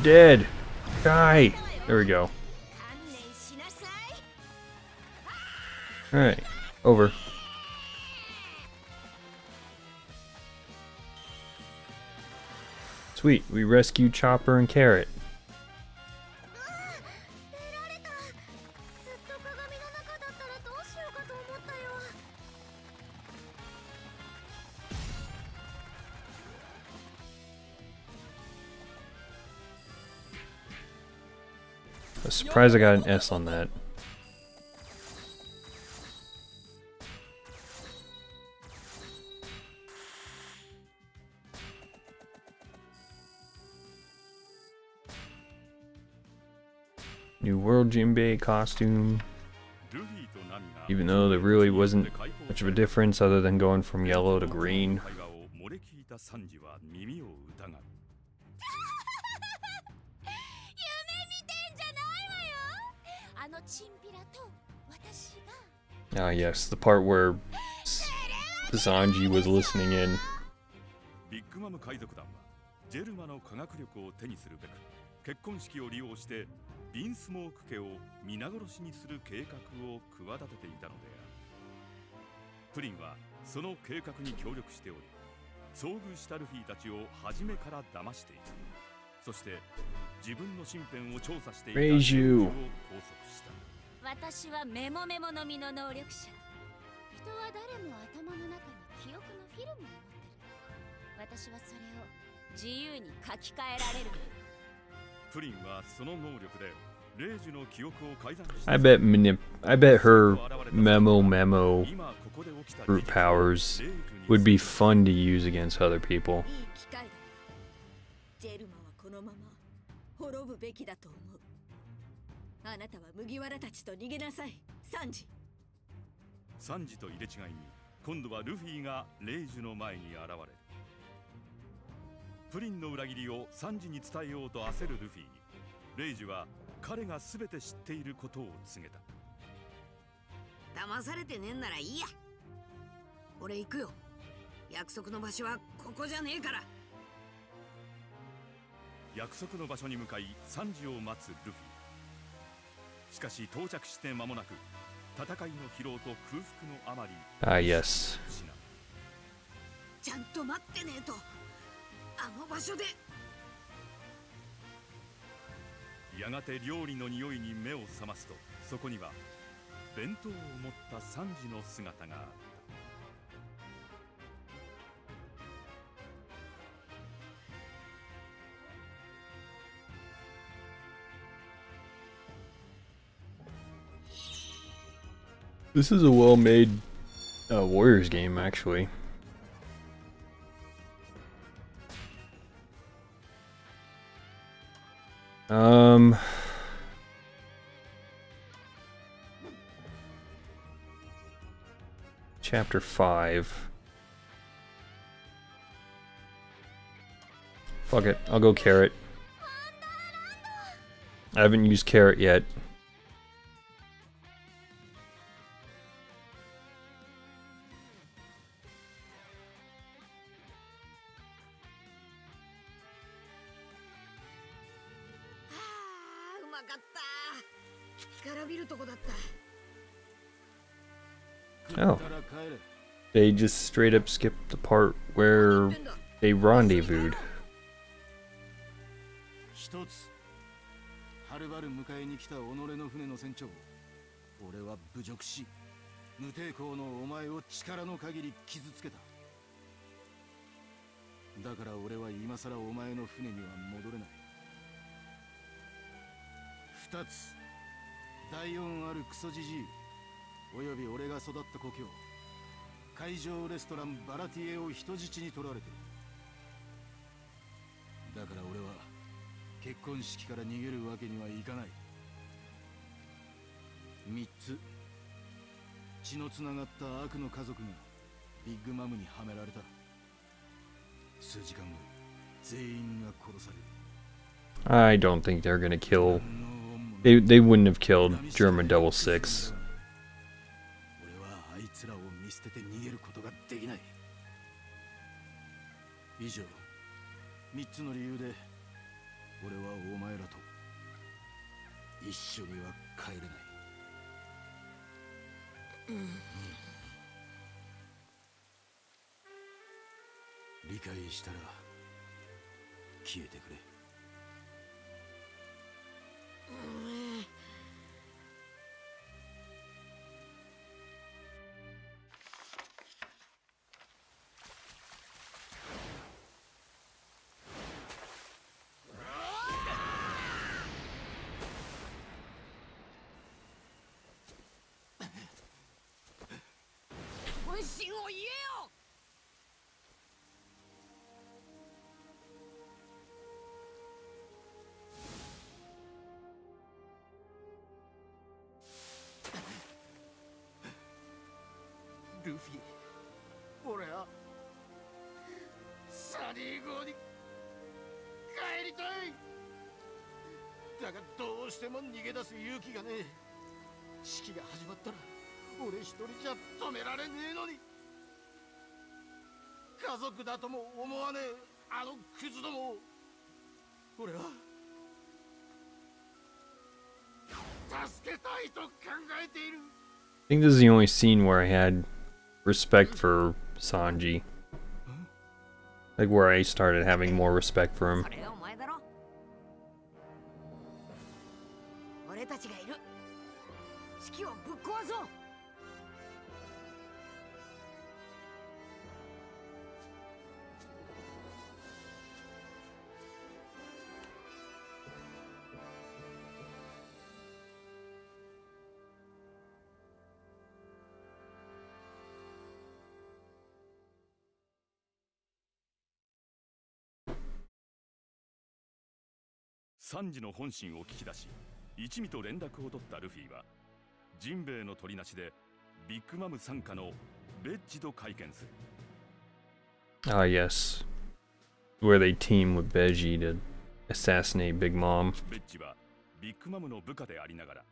dead. Die. There we go. Alright. Over. Sweet. We rescued Chopper and Carrot. Surprised I got an S on that. New World Jinbei costume. Even though there really wasn't much of a difference other than going from yellow to green. Yes, the part where Sanji was listening in. ビッグマム海賊団はジェルマの科学力を手にするべく結婚式を利用してビンスモーク家を皆殺しにする計画を企てていたのであるプリンはその計画に協力しており遭遇したルフィたちを初めから騙しているそして自分の身辺を調査していたを拘束した私はメモメモの実の能力者人は誰も頭の中に記憶のフィルムを持ってる私はそれを自由に書き換えられるプリンはその能力でレイジの記憶を改ざんして I bet manip- I bet her memo memo 今ここで起きた brute powers would be fun to use against other people. サンジと入れ違いに今度はルフィがレイジュの前に現れるプリンの裏切りをサンジに伝えようと焦るルフィにレイジュは彼が全て知っていることを告げた。騙されてねえんならいいや。俺行くよ。約束の場所はここじゃねえから。約束の場所に向かいサンジを待つルフィ。しかし到着して間もなく戦いの疲労と空腹のあまり。Ah, yes. ちゃんと待ってねえと。あの場所で。やがて料理の匂いに目を覚ますとそこには弁当を持ったサンジの姿が。あった This is a well-made uh, Warriors game, actually. Um. Chapter 5. Fuck it, I'll go carrot. I haven't used carrot yet. I just straight up skipped the part where they rendezvoused. はるばる迎えに来た己の船の船長俺は侮辱し無抵抗のお前を力の限り傷つけただから俺は今さらお前の船には戻れない二つ第四あるクソジジイおよび俺が育った故郷海上レストランバラティエを人質に取られてるだから俺は結婚式から逃げるわけにはいかない三つ血のつながった悪の家族がビッグマムにはめられた数時間後全員が殺される I don't think they're gonna kill. They they wouldn't have killed German Double Six. 以上。三つの理由で俺はお前らと一緒には帰れない。理解したら消えてくれ。本だがどうしても逃げ出す勇気がねえ式が始まったら俺一人じゃ止められねえのに家族だとも思わねえあのクズどもを俺は助けたいと考えている I think this is the only scene where I had respect for Sanji. Like where I started having more respect for him. たちがいる。式をぶっ壊そう。サンジの本心を聞き出し一味と連絡を取ったルフィはジンベエの取りなしでビッグマム傘下のベッジと会見する yes Where they team with Bege to assassinate Big Mom ベッジはビッグマムの部下でありながら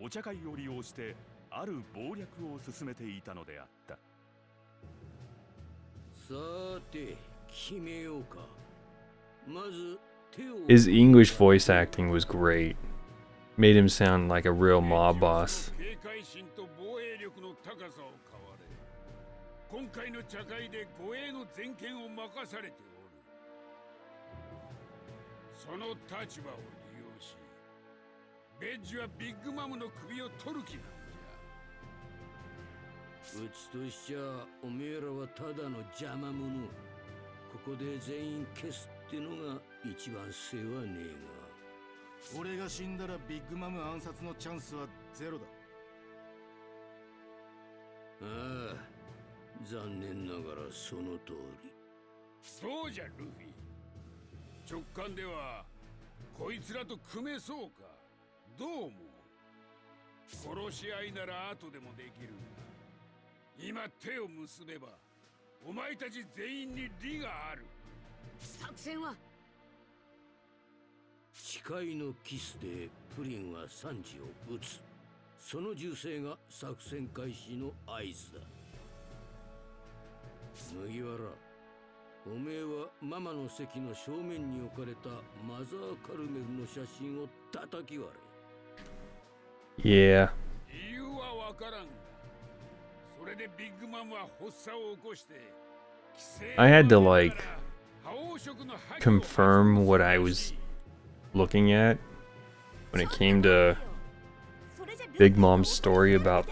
お茶会を利用してある謀略を進めていたのであったさて決めようかまず His English voice acting was great. Made him sound like a real mob boss. 警戒心と防衛力の高さを買われ今回の茶会で護衛の全権を任されておるその立場を利用しベッジはビッグマムの首を取る気なんじゃうちとしちゃおめえらはただの邪魔者ここで全員消すってのが一番世話ねえが俺が死んだらビッグマム暗殺のチャンスはゼロだ。がああ残念ながらその通り。そうじゃルフィ。直感ではこいつらと組めそうか。どう思う？殺し合いなら後でもできる。が今手を結べばお前たち全員に利がある。作戦は誓いのキスでプリンはサンジを撃つその銃声が作戦開始の合図だ麦わらおめえはママの席の正面に置かれたマザーカルメルの写真を叩き割 Yeah. 理由はわからんがそれでビッグマムは発作を起こして I had to like confirm what I was looking at when it came to Big Mom's story about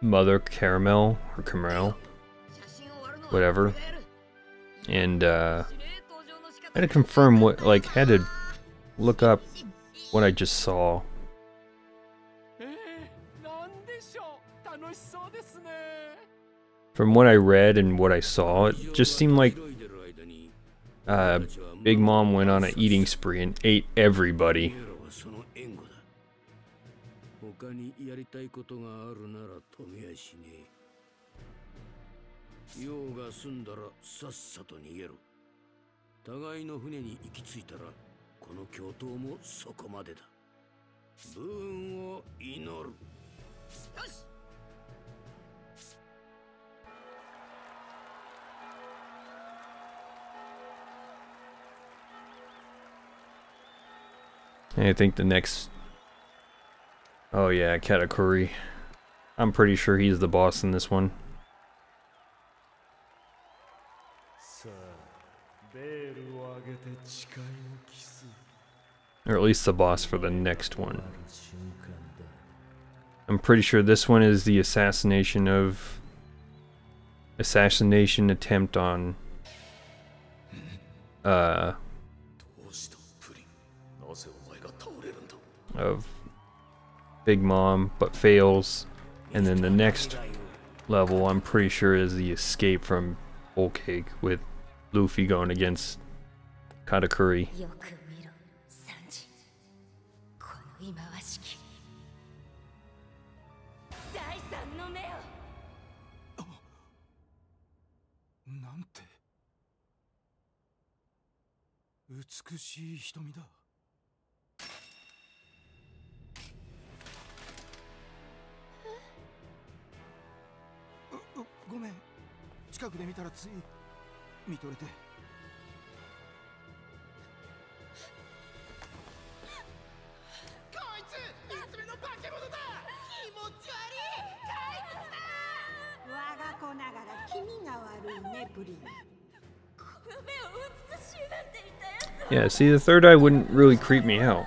Mother Caramel or Caramel, whatever. And uh, I had to confirm what, like, had to look up what I just saw. From what I read and what I saw, it just seemed like uh, Big Mom went on an eating spree and ate everybody. 他にやりたいことがあるなら止めやしねえ用が済んだらさっさと逃げろ互いの船に行き着いたらこの共闘もそこまでだ武運を祈るよし I think the next... Oh yeah, Katakuri. I'm pretty sure he's the boss in this one. Or at least the boss for the next one. I'm pretty sure this one is the assassination of... Assassination attempt on... Uh... Of Big Mom, but fails. And then the next level, I'm pretty sure, is the escape from Whole Cake with Luffy going against Katakuri. 近くで見たらつい見とれて子ながら気味が悪いねプリン Yeah, see, the third eye wouldn't really creep me out.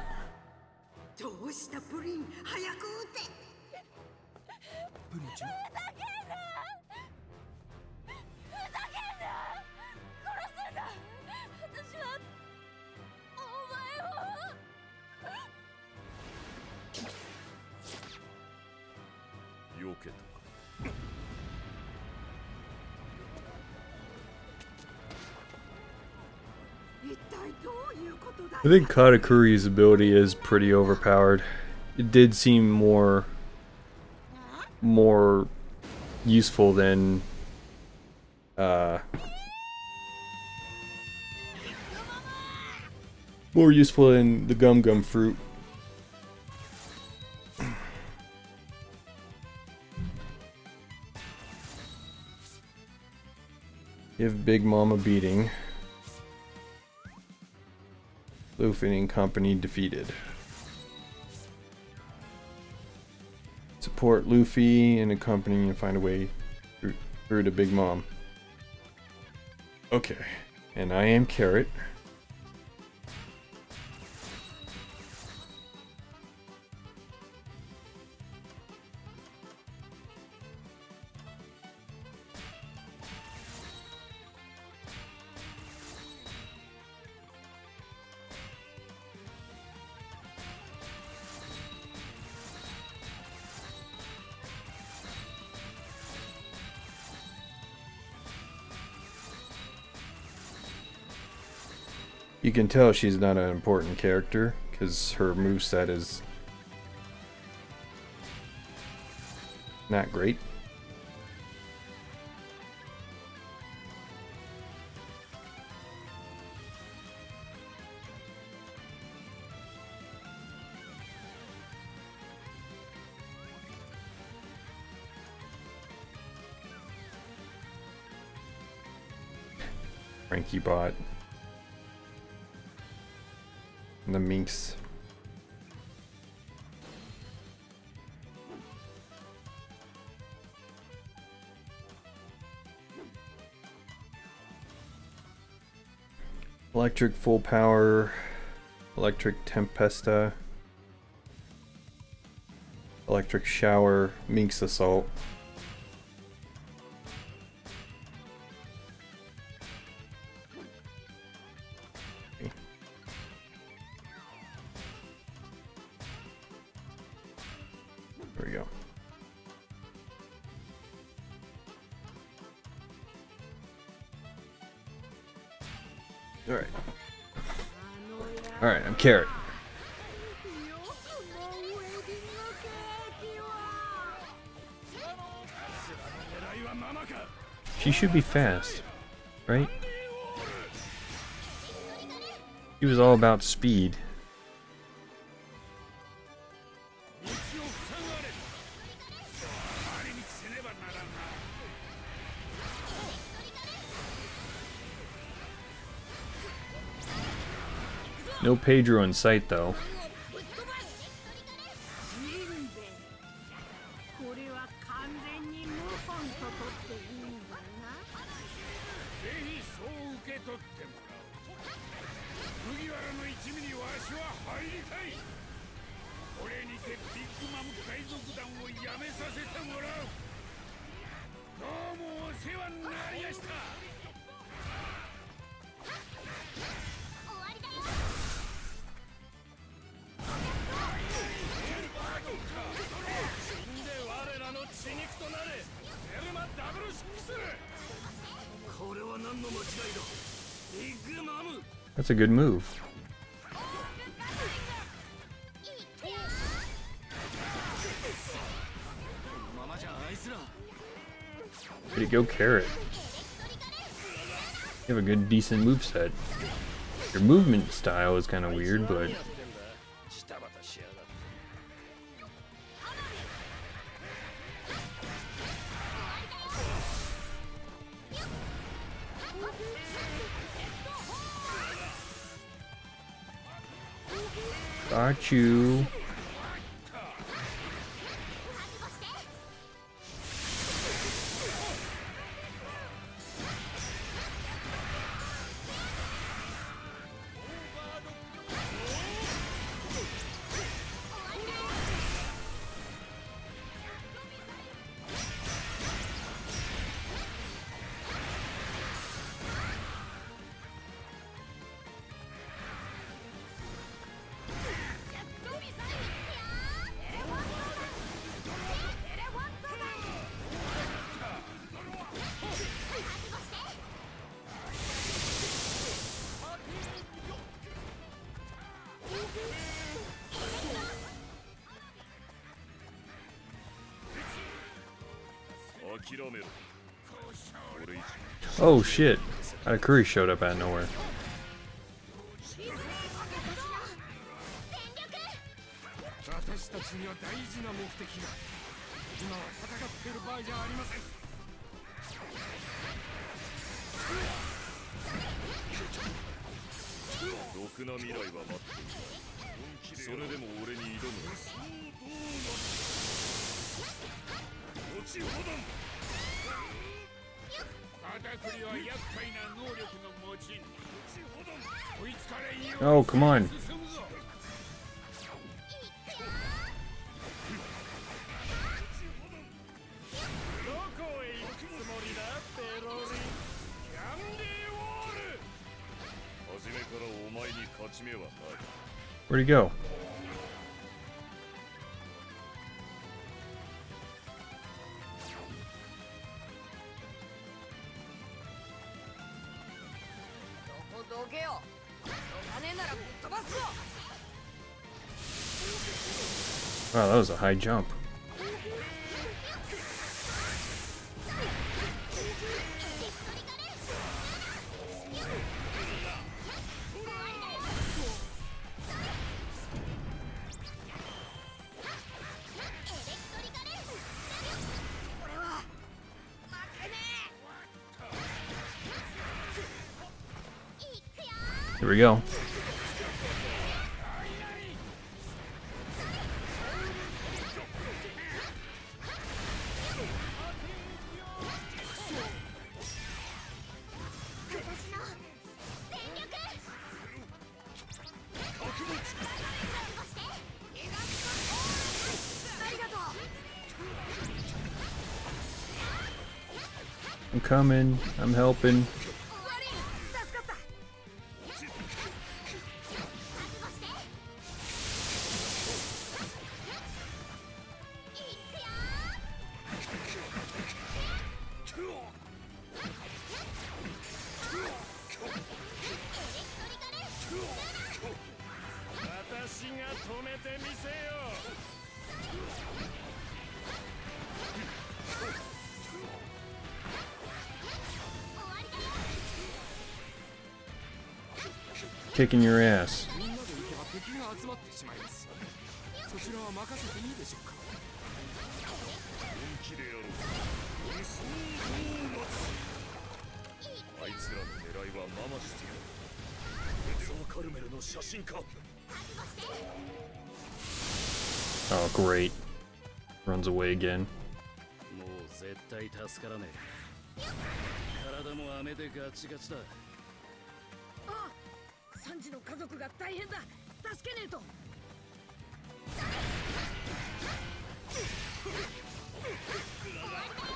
think Katakuri's ability is pretty overpowered. It did seem more more useful than uh, more useful than the gum gum fruit. Give Big Mama beating. And company defeated. Support Luffy and the company and find a way through, through to Big Mom. Okay. And I am Carrot. Can tell she's not an important character because her moveset is not great. Franky bot. Electric full power. Electric Tempesta. Electric shower. Minx assault. Carrot. She should be fast, right? He was all about speed. No Pedro in sight though. That's a good move. Go carrot? You have a good, decent move set. Your movement style is kind of weird, but got Oh shit. Akuri showed up out of nowhere. Where'd he go? Wow, that was a high jump. we go. I'm coming. I'm helping. kicking your ass. Oh, great. Runs away again. サンジの家族が大変だ。助けねえと。終わだ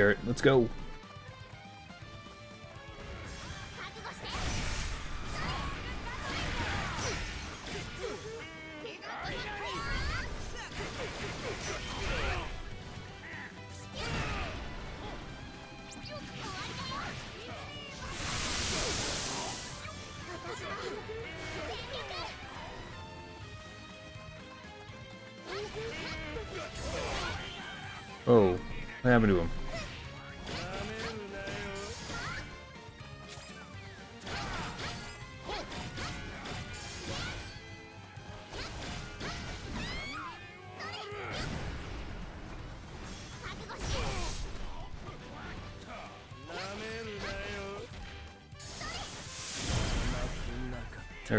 carrot. Let's go.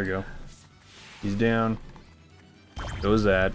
There we go. He's down. Goes that.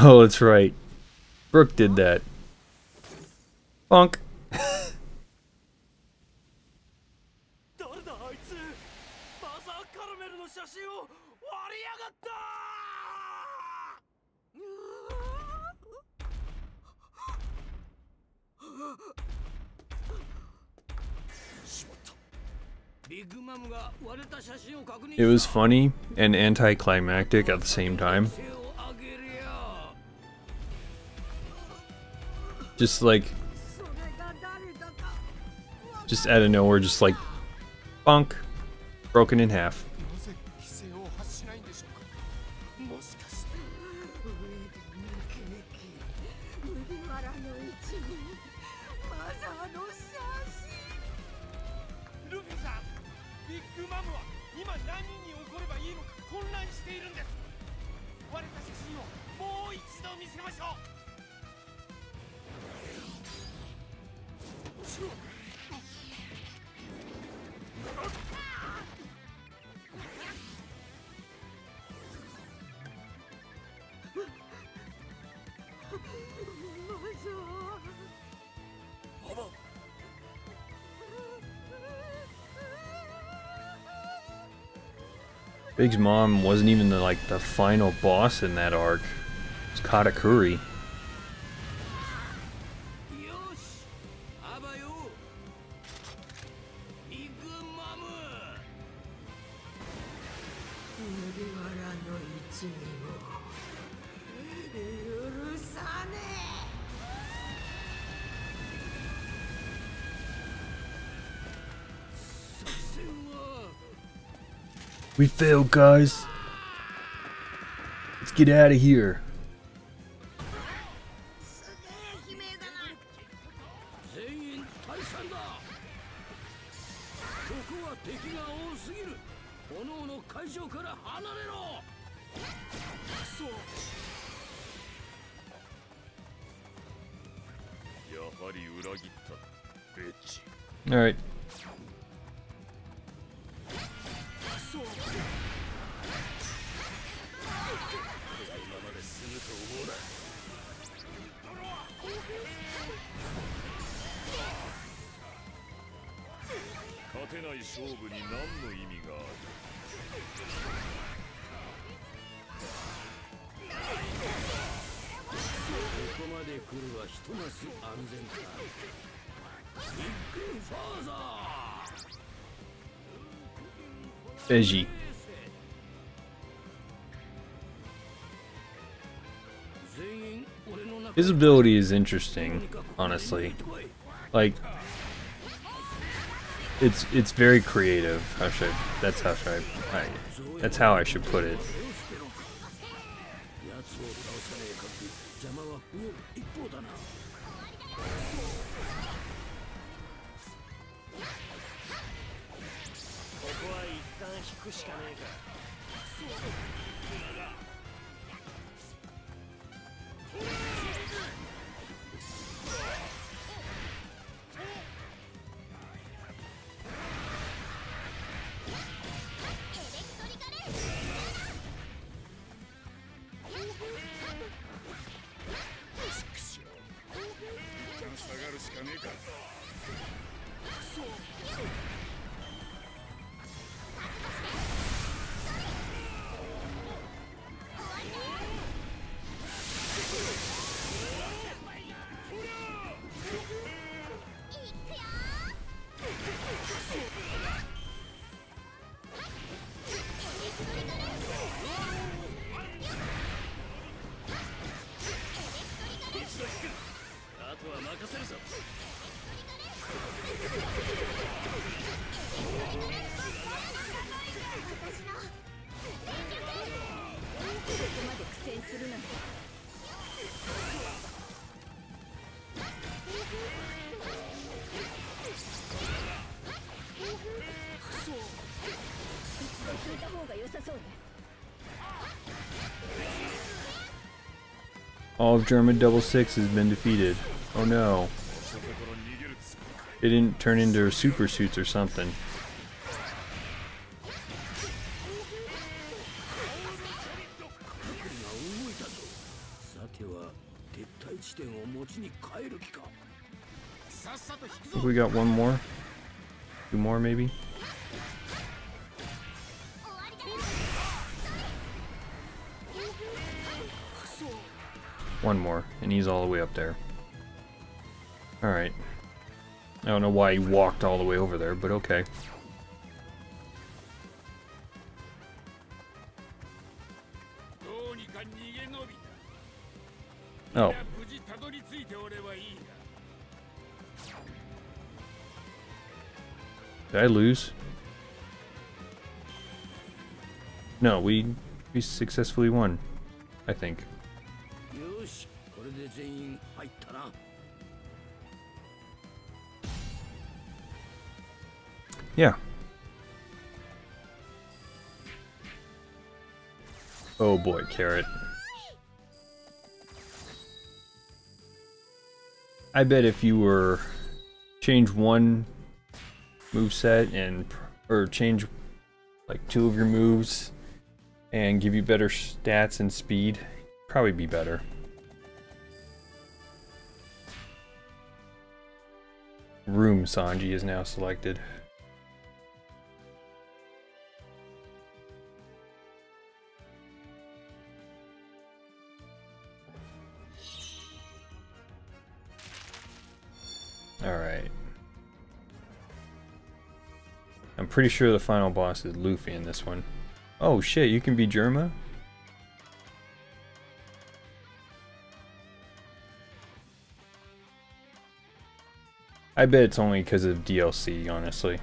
[LAUGHS] Oh, that's right. Brook did that. Bonk. It was funny and anticlimactic at the same time. Just like... Just out of nowhere, just like... bunk, Broken in half. Big's mom wasn't even the, like the final boss in that arc. It's Katakuri. We failed, guys. Let's get out of here. す思うな勝てない勝負に何の意味がある？ここまで来るはひとます安全かビッグファーザー Veggie. His ability is interesting, honestly. Like, it's it's very creative. How should that's how should I, I that's how I should put it. of Germa double six has been defeated. Oh no. They didn't turn into super suits or something. Think we got one more. Two more maybe. One more, and he's all the way up there. Alright. I don't know why he walked all the way over there, but okay. Oh. Did I lose? No, we we successfully won, I think. boy, Carrot. I bet if you were change one move set and or change like two of your moves and give you better stats and speed, probably be better. Room Sanji is now selected. Alright. I'm pretty sure the final boss is Luffy in this one. Oh shit, you can be Germa? I bet it's only because of DLC, honestly.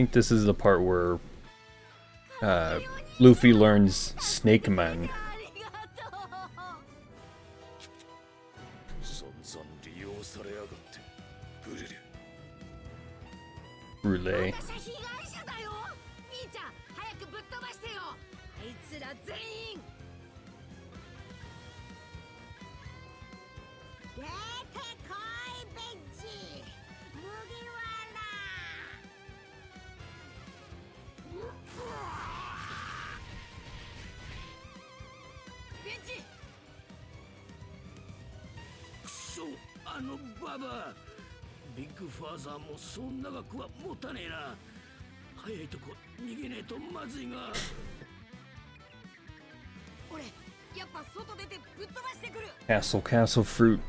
think this is the part where uh, Luffy learns Snake Man. Castle, castle fruit.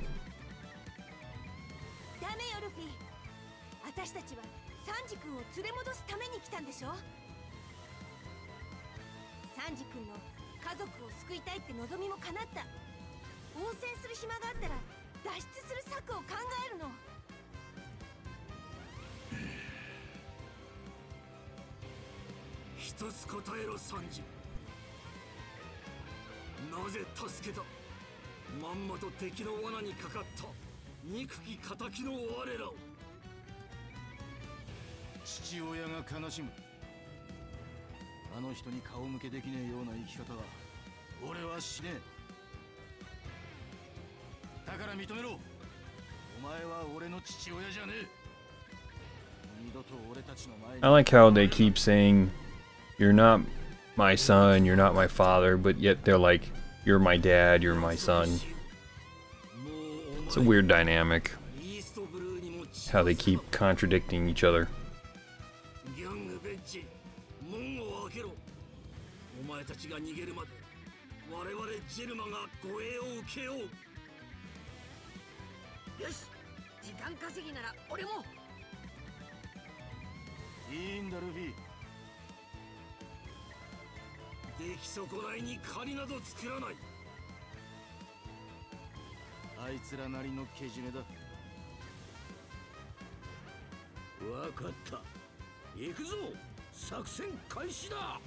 I like how they keep saying, You're not my son, you're not my father, but yet they're like, You're my dad, you're my son. It's a weird dynamic. How they keep contradicting each other. 作らない。あいつらなりのけじめだ。分かった。行くぞ。作戦開始だ。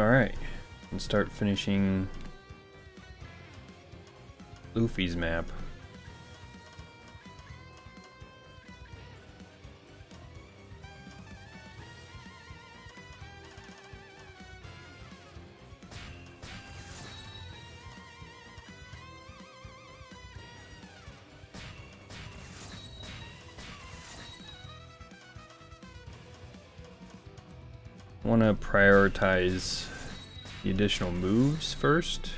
Alright, and start finishing Luffy's map. Prioritize the additional moves first.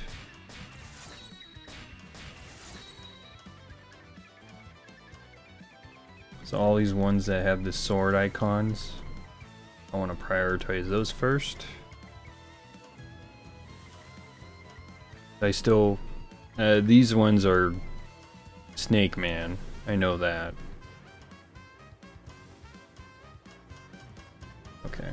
So all these ones that have the sword icons, I want to prioritize those first. I still, uh, these ones are Snake Man, I know that. Okay.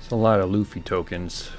It's a lot of Luffy tokens.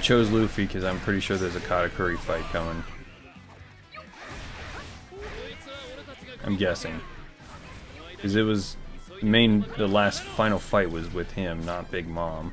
Chose Luffy because I'm pretty sure there's a Katakuri fight coming. I'm guessing. Because it was main the last final fight was with him, not Big Mom.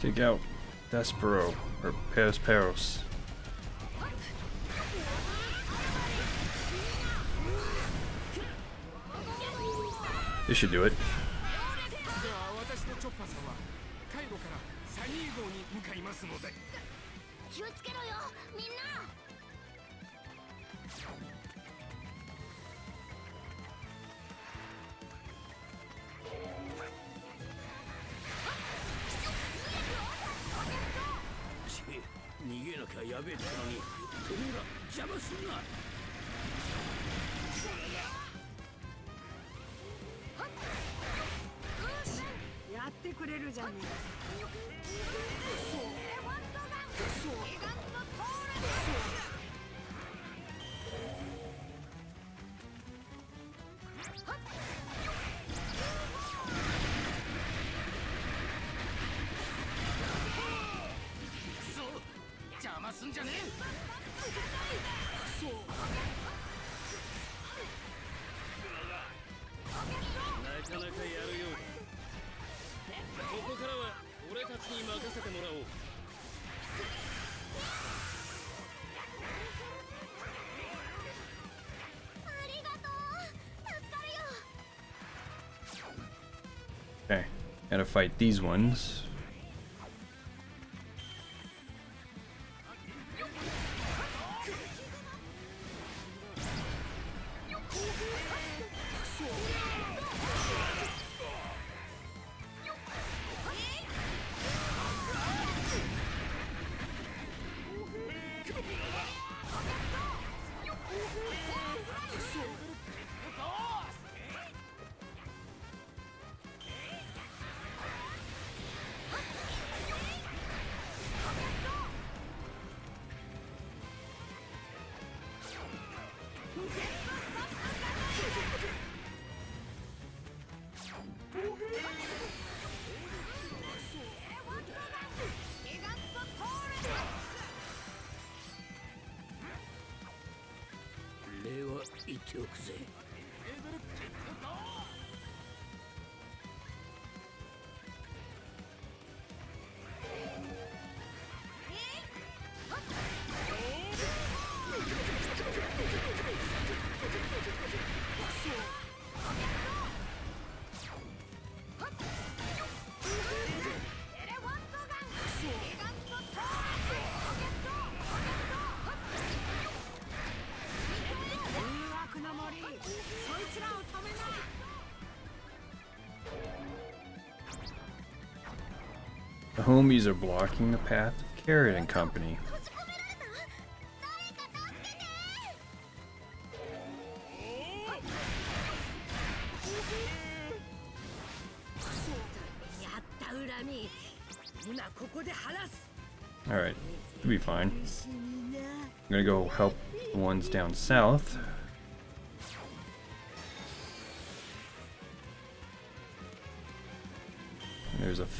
Take out Despero or Peros This should do it. fight these ones. Homies are blocking the path of Carrot and Company. Alright, we'll be fine. I'm gonna go help the ones down south.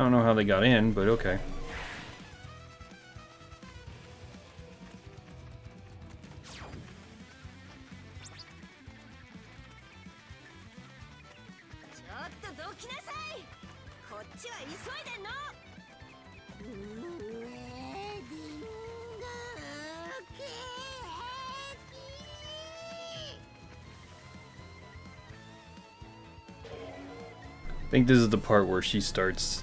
I don't know how they got in, but okay. I think this is the part where she starts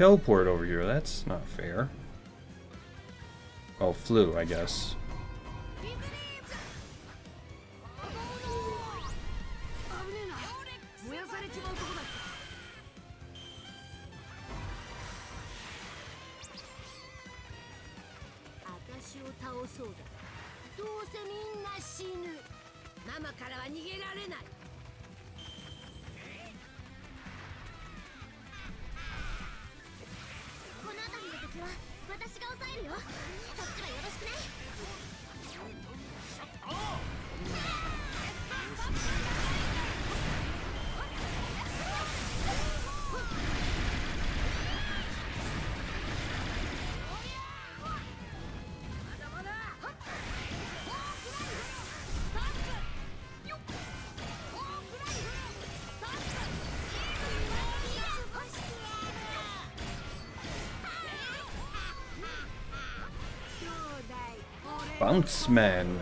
teleport over here. That's not fair. Oh, flew, I guess. huntsman.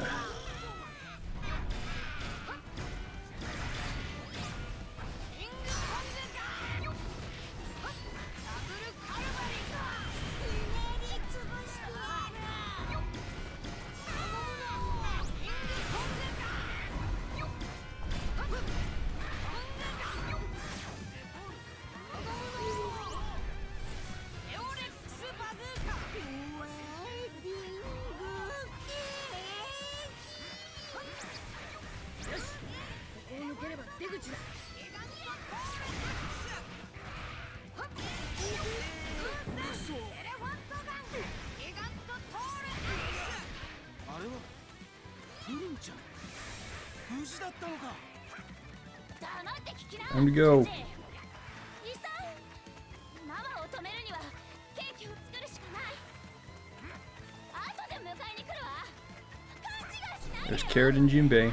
go. There's Carrot and Jinbei.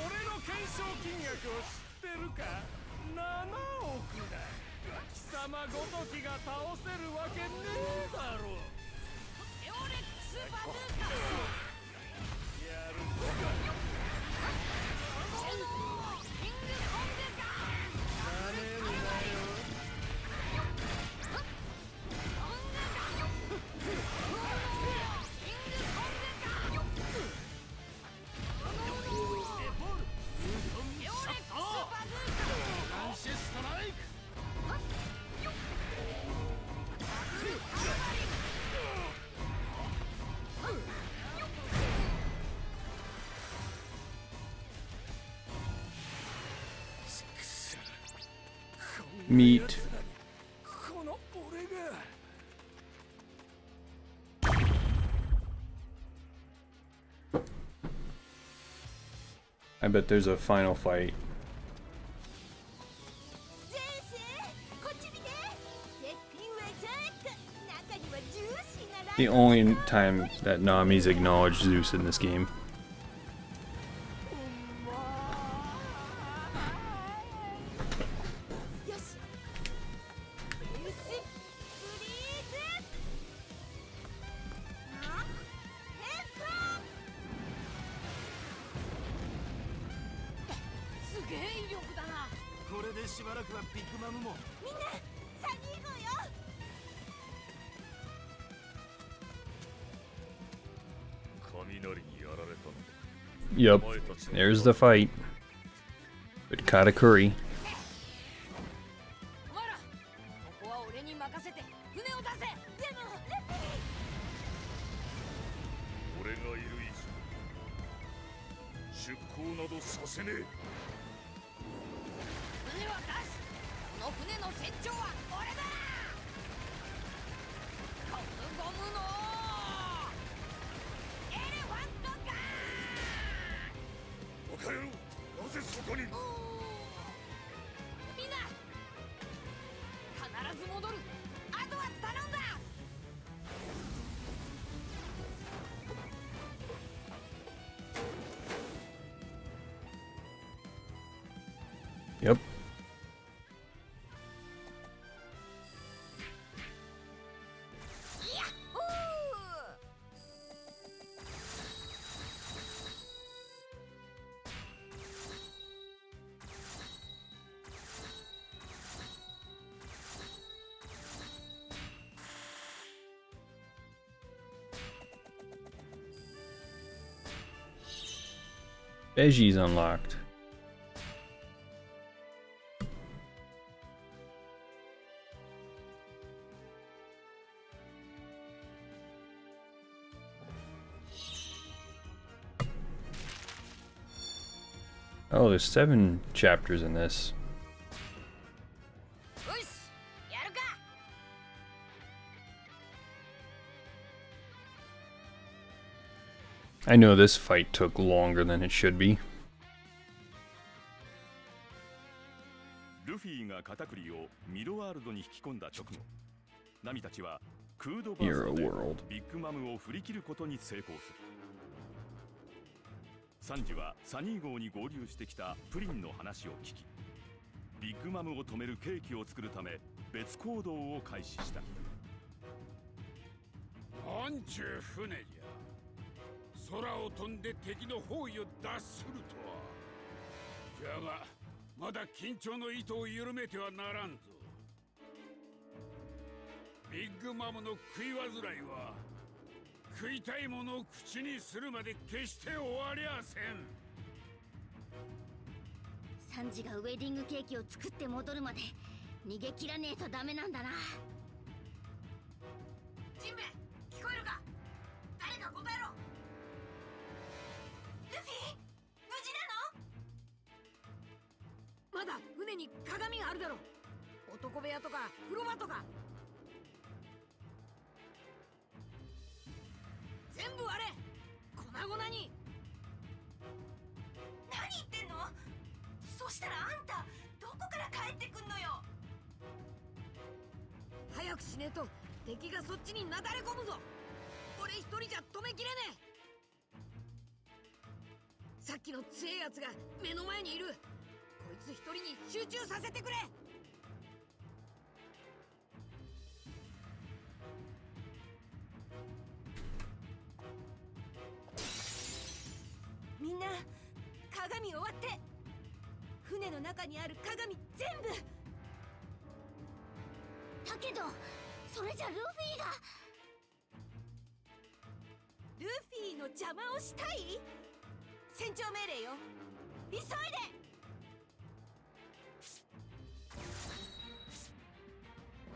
俺の懸賞金額を知ってるか7億だ。貴様ごときが倒せるわけねえだろ。オレックスバズーカ。やるぞ meet I bet there's a final fight. The only time that Nami's acknowledged Zeus in this game. There's the fight. With Katakuri. Bege's unlocked. Oh, there's seven chapters in this. I know this fight took longer than it should be. Hero World. ビッグマムを振り切ることに成功するサンジはサニー号に合流してきたプリンの話を聞きビッグマムを止めるケーキを作るため別行動を開始したなんちゅう船じゃ空を飛んで敵の包囲を脱するとは。じゃがまだ緊張の糸を緩めてはならんぞ。ビッグマムの食い煩いは食いたいものを口にするまで決して終わりゃせん。サンジがウェディングケーキを作って戻るまで逃げ切らねえとダメなんだな。ジンあるだろ男部屋とか風呂場とか。全部あれ。粉々に。何言ってんの？そしたらあんたどこから帰ってくんのよ？早くしねえと敵がそっちになだれ込むぞ。俺一人じゃ止めきれねえ。さっきの強いやつが目の前にいるつ一人に集中させてくれ。みんな鏡終わって。船の中にある鏡全部。だけどそれじゃルフィが。ルフィの邪魔をしたい？船長命令よ。急いで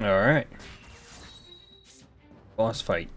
Alright. Boss fight.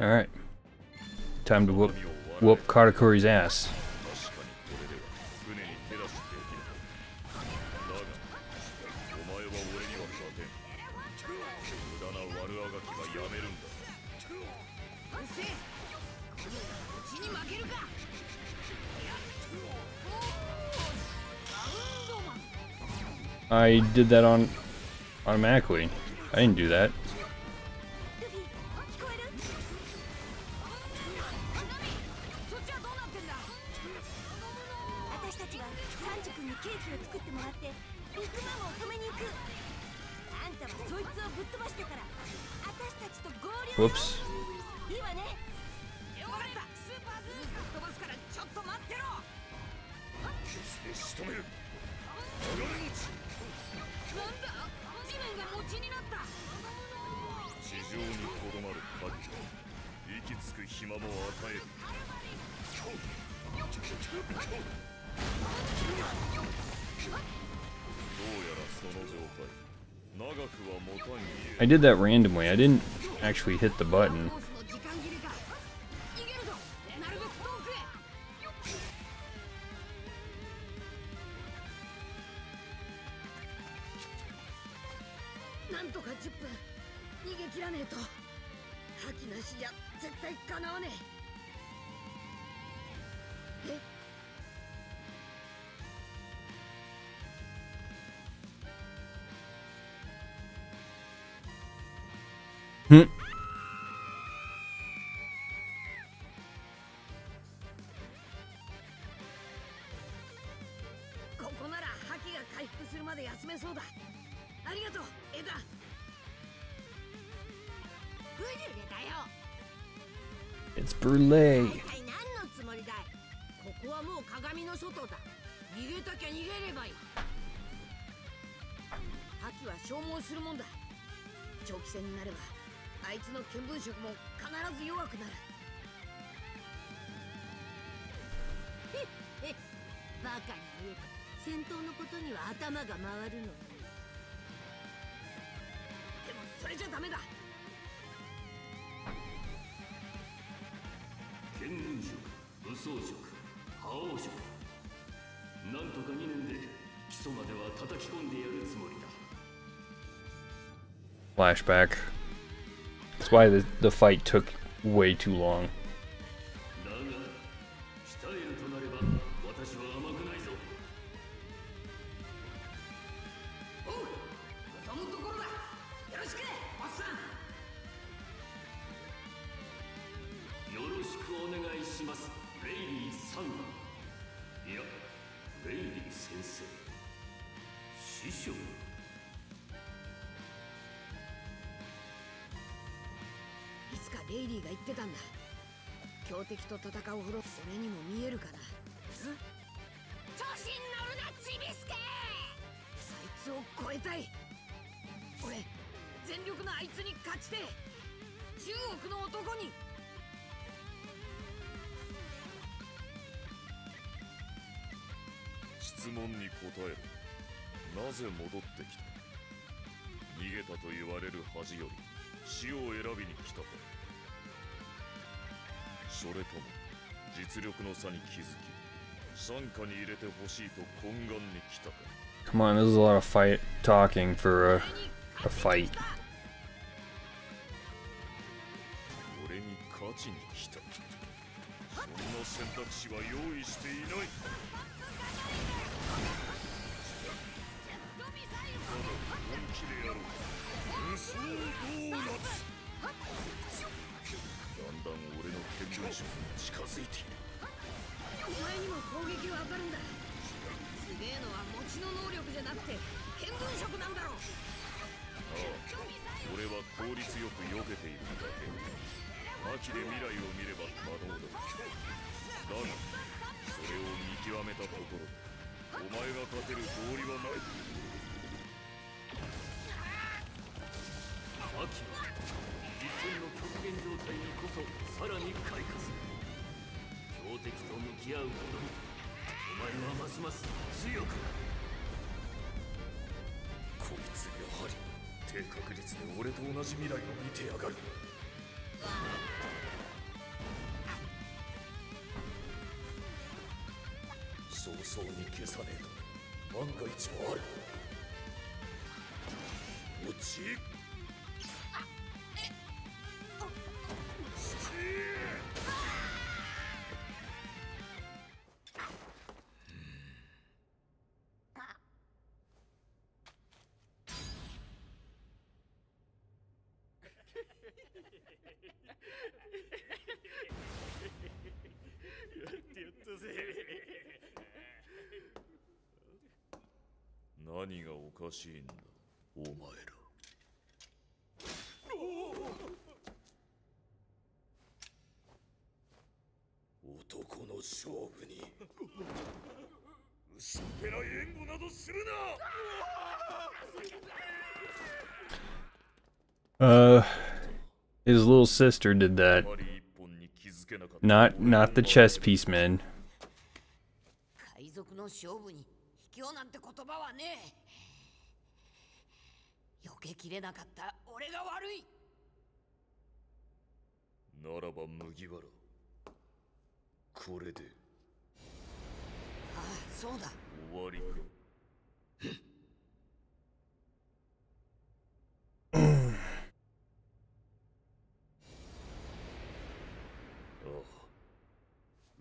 Alright. Time to whoop, whoop Katakuri's ass. I did that on automatically. I didn't do that. Did that randomly. I didn't actually hit the button. Brulee. 一体何のつもりだここはもう鏡の外だ逃げたきゃ逃げればいい覇気は消耗するもんだ長期戦になればあいつの見聞色も必ず弱くなるバカに言えば戦闘のことには頭が回るのでもそれじゃダメだ装色覇王色なんとか2年で基礎までは叩き込んでやるつもりだ Flashback. That's why the, the fight took way too long. と戦うほどそれにも見えるかな。調子に乗るなチビスケ！そいつを超えたい。俺全力のあいつに勝ちてえ。10億の男に。質問に答えるなぜ戻ってきた？逃げたと言われる恥より死を選びに来たかそれとも実力の差に気づき傘下に入れてほしいと懇願に来たか Come on, this is a lot of fight talking for a, a fight. 俺に勝ちに来た。そんな選択肢は用意していない。近づいている。お前にも攻撃は当たるんだ。すげえのは持ちの能力じゃなくて見聞色なんだろう。ああ俺は効率よく避けているだけ秋で未来を見れば可能だ。だがそれを見極めたところでお前が勝てる道理はない。秋はそさらに開花する。強敵と向き合うことにお前はますます強くなこいつやはり低確率で俺と同じ未来を見てやがる。早々に消さねえと。万が一もある。落ち何がおかしいんだお前ら男の勝負に薄っぺらい援護などするな Uh, his little sister did that. あまり一本に気づけなかった Not not the chess piece men. 海賊の勝負に卑怯なんて言葉はねえ 避けきれなかった。俺が悪い。ならば麦わら。これで。ああそうだ。終わりか。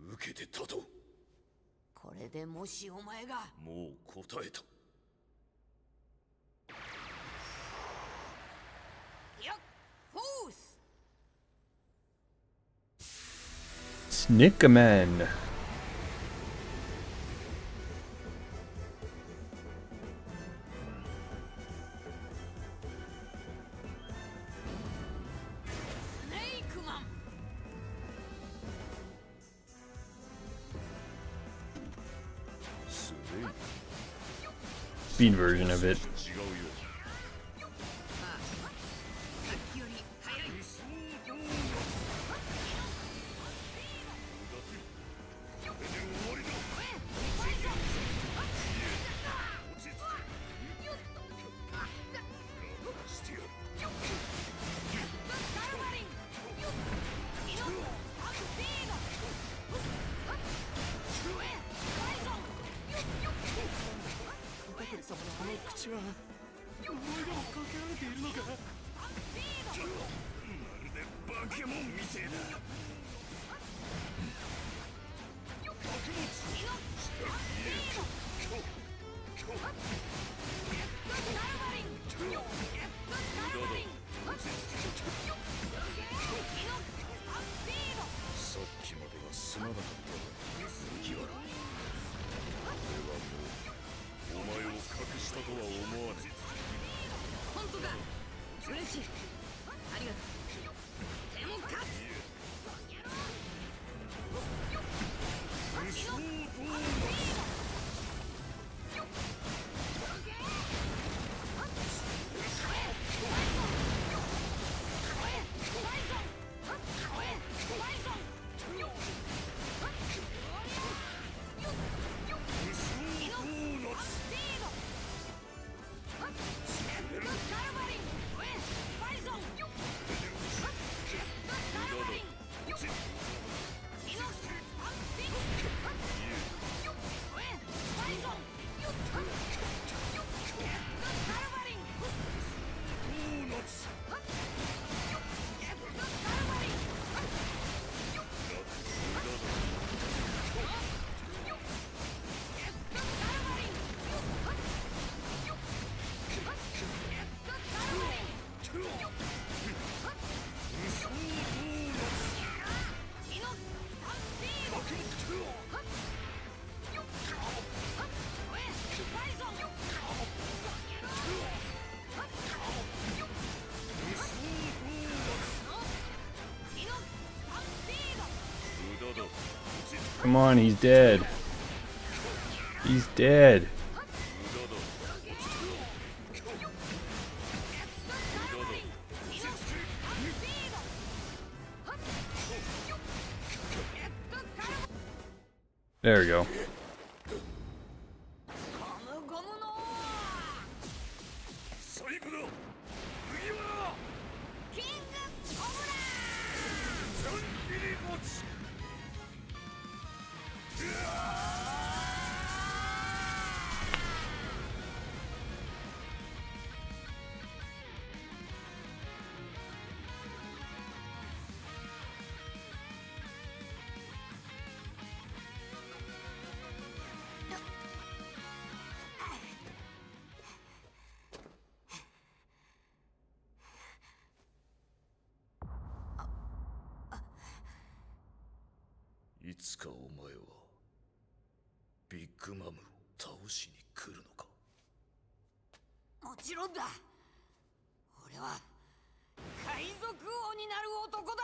受けて立とう。これでもしお前が。もう答えた Snakeman. Speed version of it. on, he's dead. He's dead. There we go. つかお前はビッグマムを倒しに来るのか？もちろんだ。俺は海賊王になる男だ。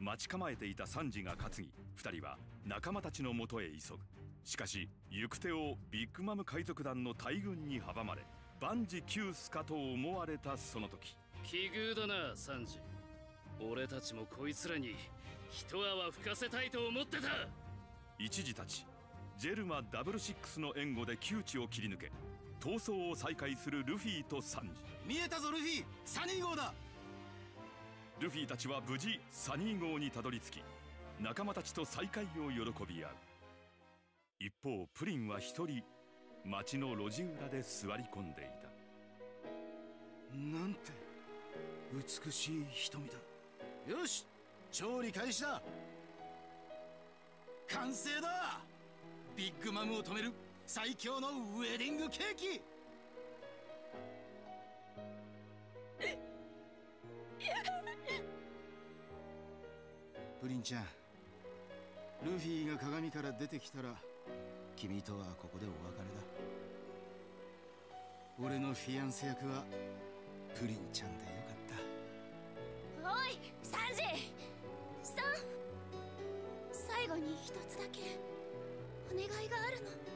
待ち構えていたサンジが担ぎ2人は仲間たちのもとへ急ぐ。しかし行く手をビッグマム海賊団の大軍に阻まれ万事休すかと思われたその時。奇遇だなサンジ。俺たちもこいつらに一泡吹かせたいと思ってた。一時たちジェルマダブルシックスの援護で窮地を切り抜け逃走を再開するルフィとサンジ。見えたぞルフィ。サニー号だルフィたちは無事サニー号にたどり着き仲間たちと再会を喜び合う。一方プリンは一人町の路地裏で座り込んでいた。なんて美しい瞳だ。よし調理開始だ。完成だ。ビッグマムを止める。最強のウェディングケーキプリンちゃん。ルフィが鏡から出てきたら君とはここでお別れだ。俺のフィアンセ役はプリンちゃんでよかった。おいサンジ。さん。最後に一つだけお願いがあるの。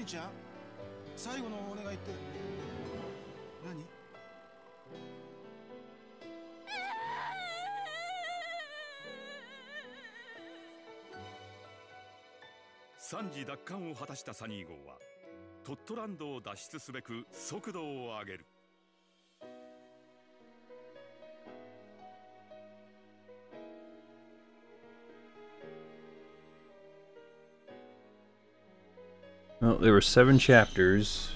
リンちゃん最後のお願いって？何？惨事奪還を果たしたサニー号はトットランドを脱出すべく速度を上げる。There were seven chapters,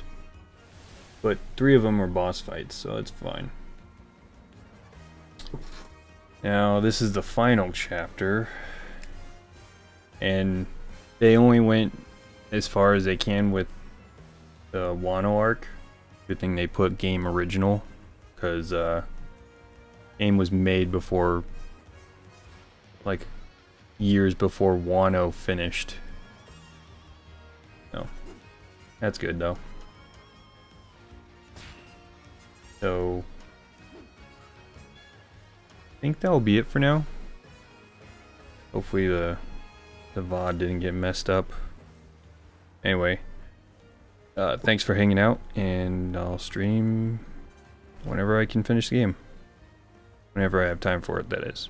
but three of them were boss fights, so it's fine. Now, this is the final chapter, and they only went as far as they can with the Wano arc. Good thing they put game original, because uh, game was made before, like, years before Wano finished. That's good though. So I think that'll be it for now. Hopefully the the VOD didn't get messed up. Anyway, uh, thanks for hanging out, and I'll stream whenever I can finish the game. Whenever I have time for it, that is.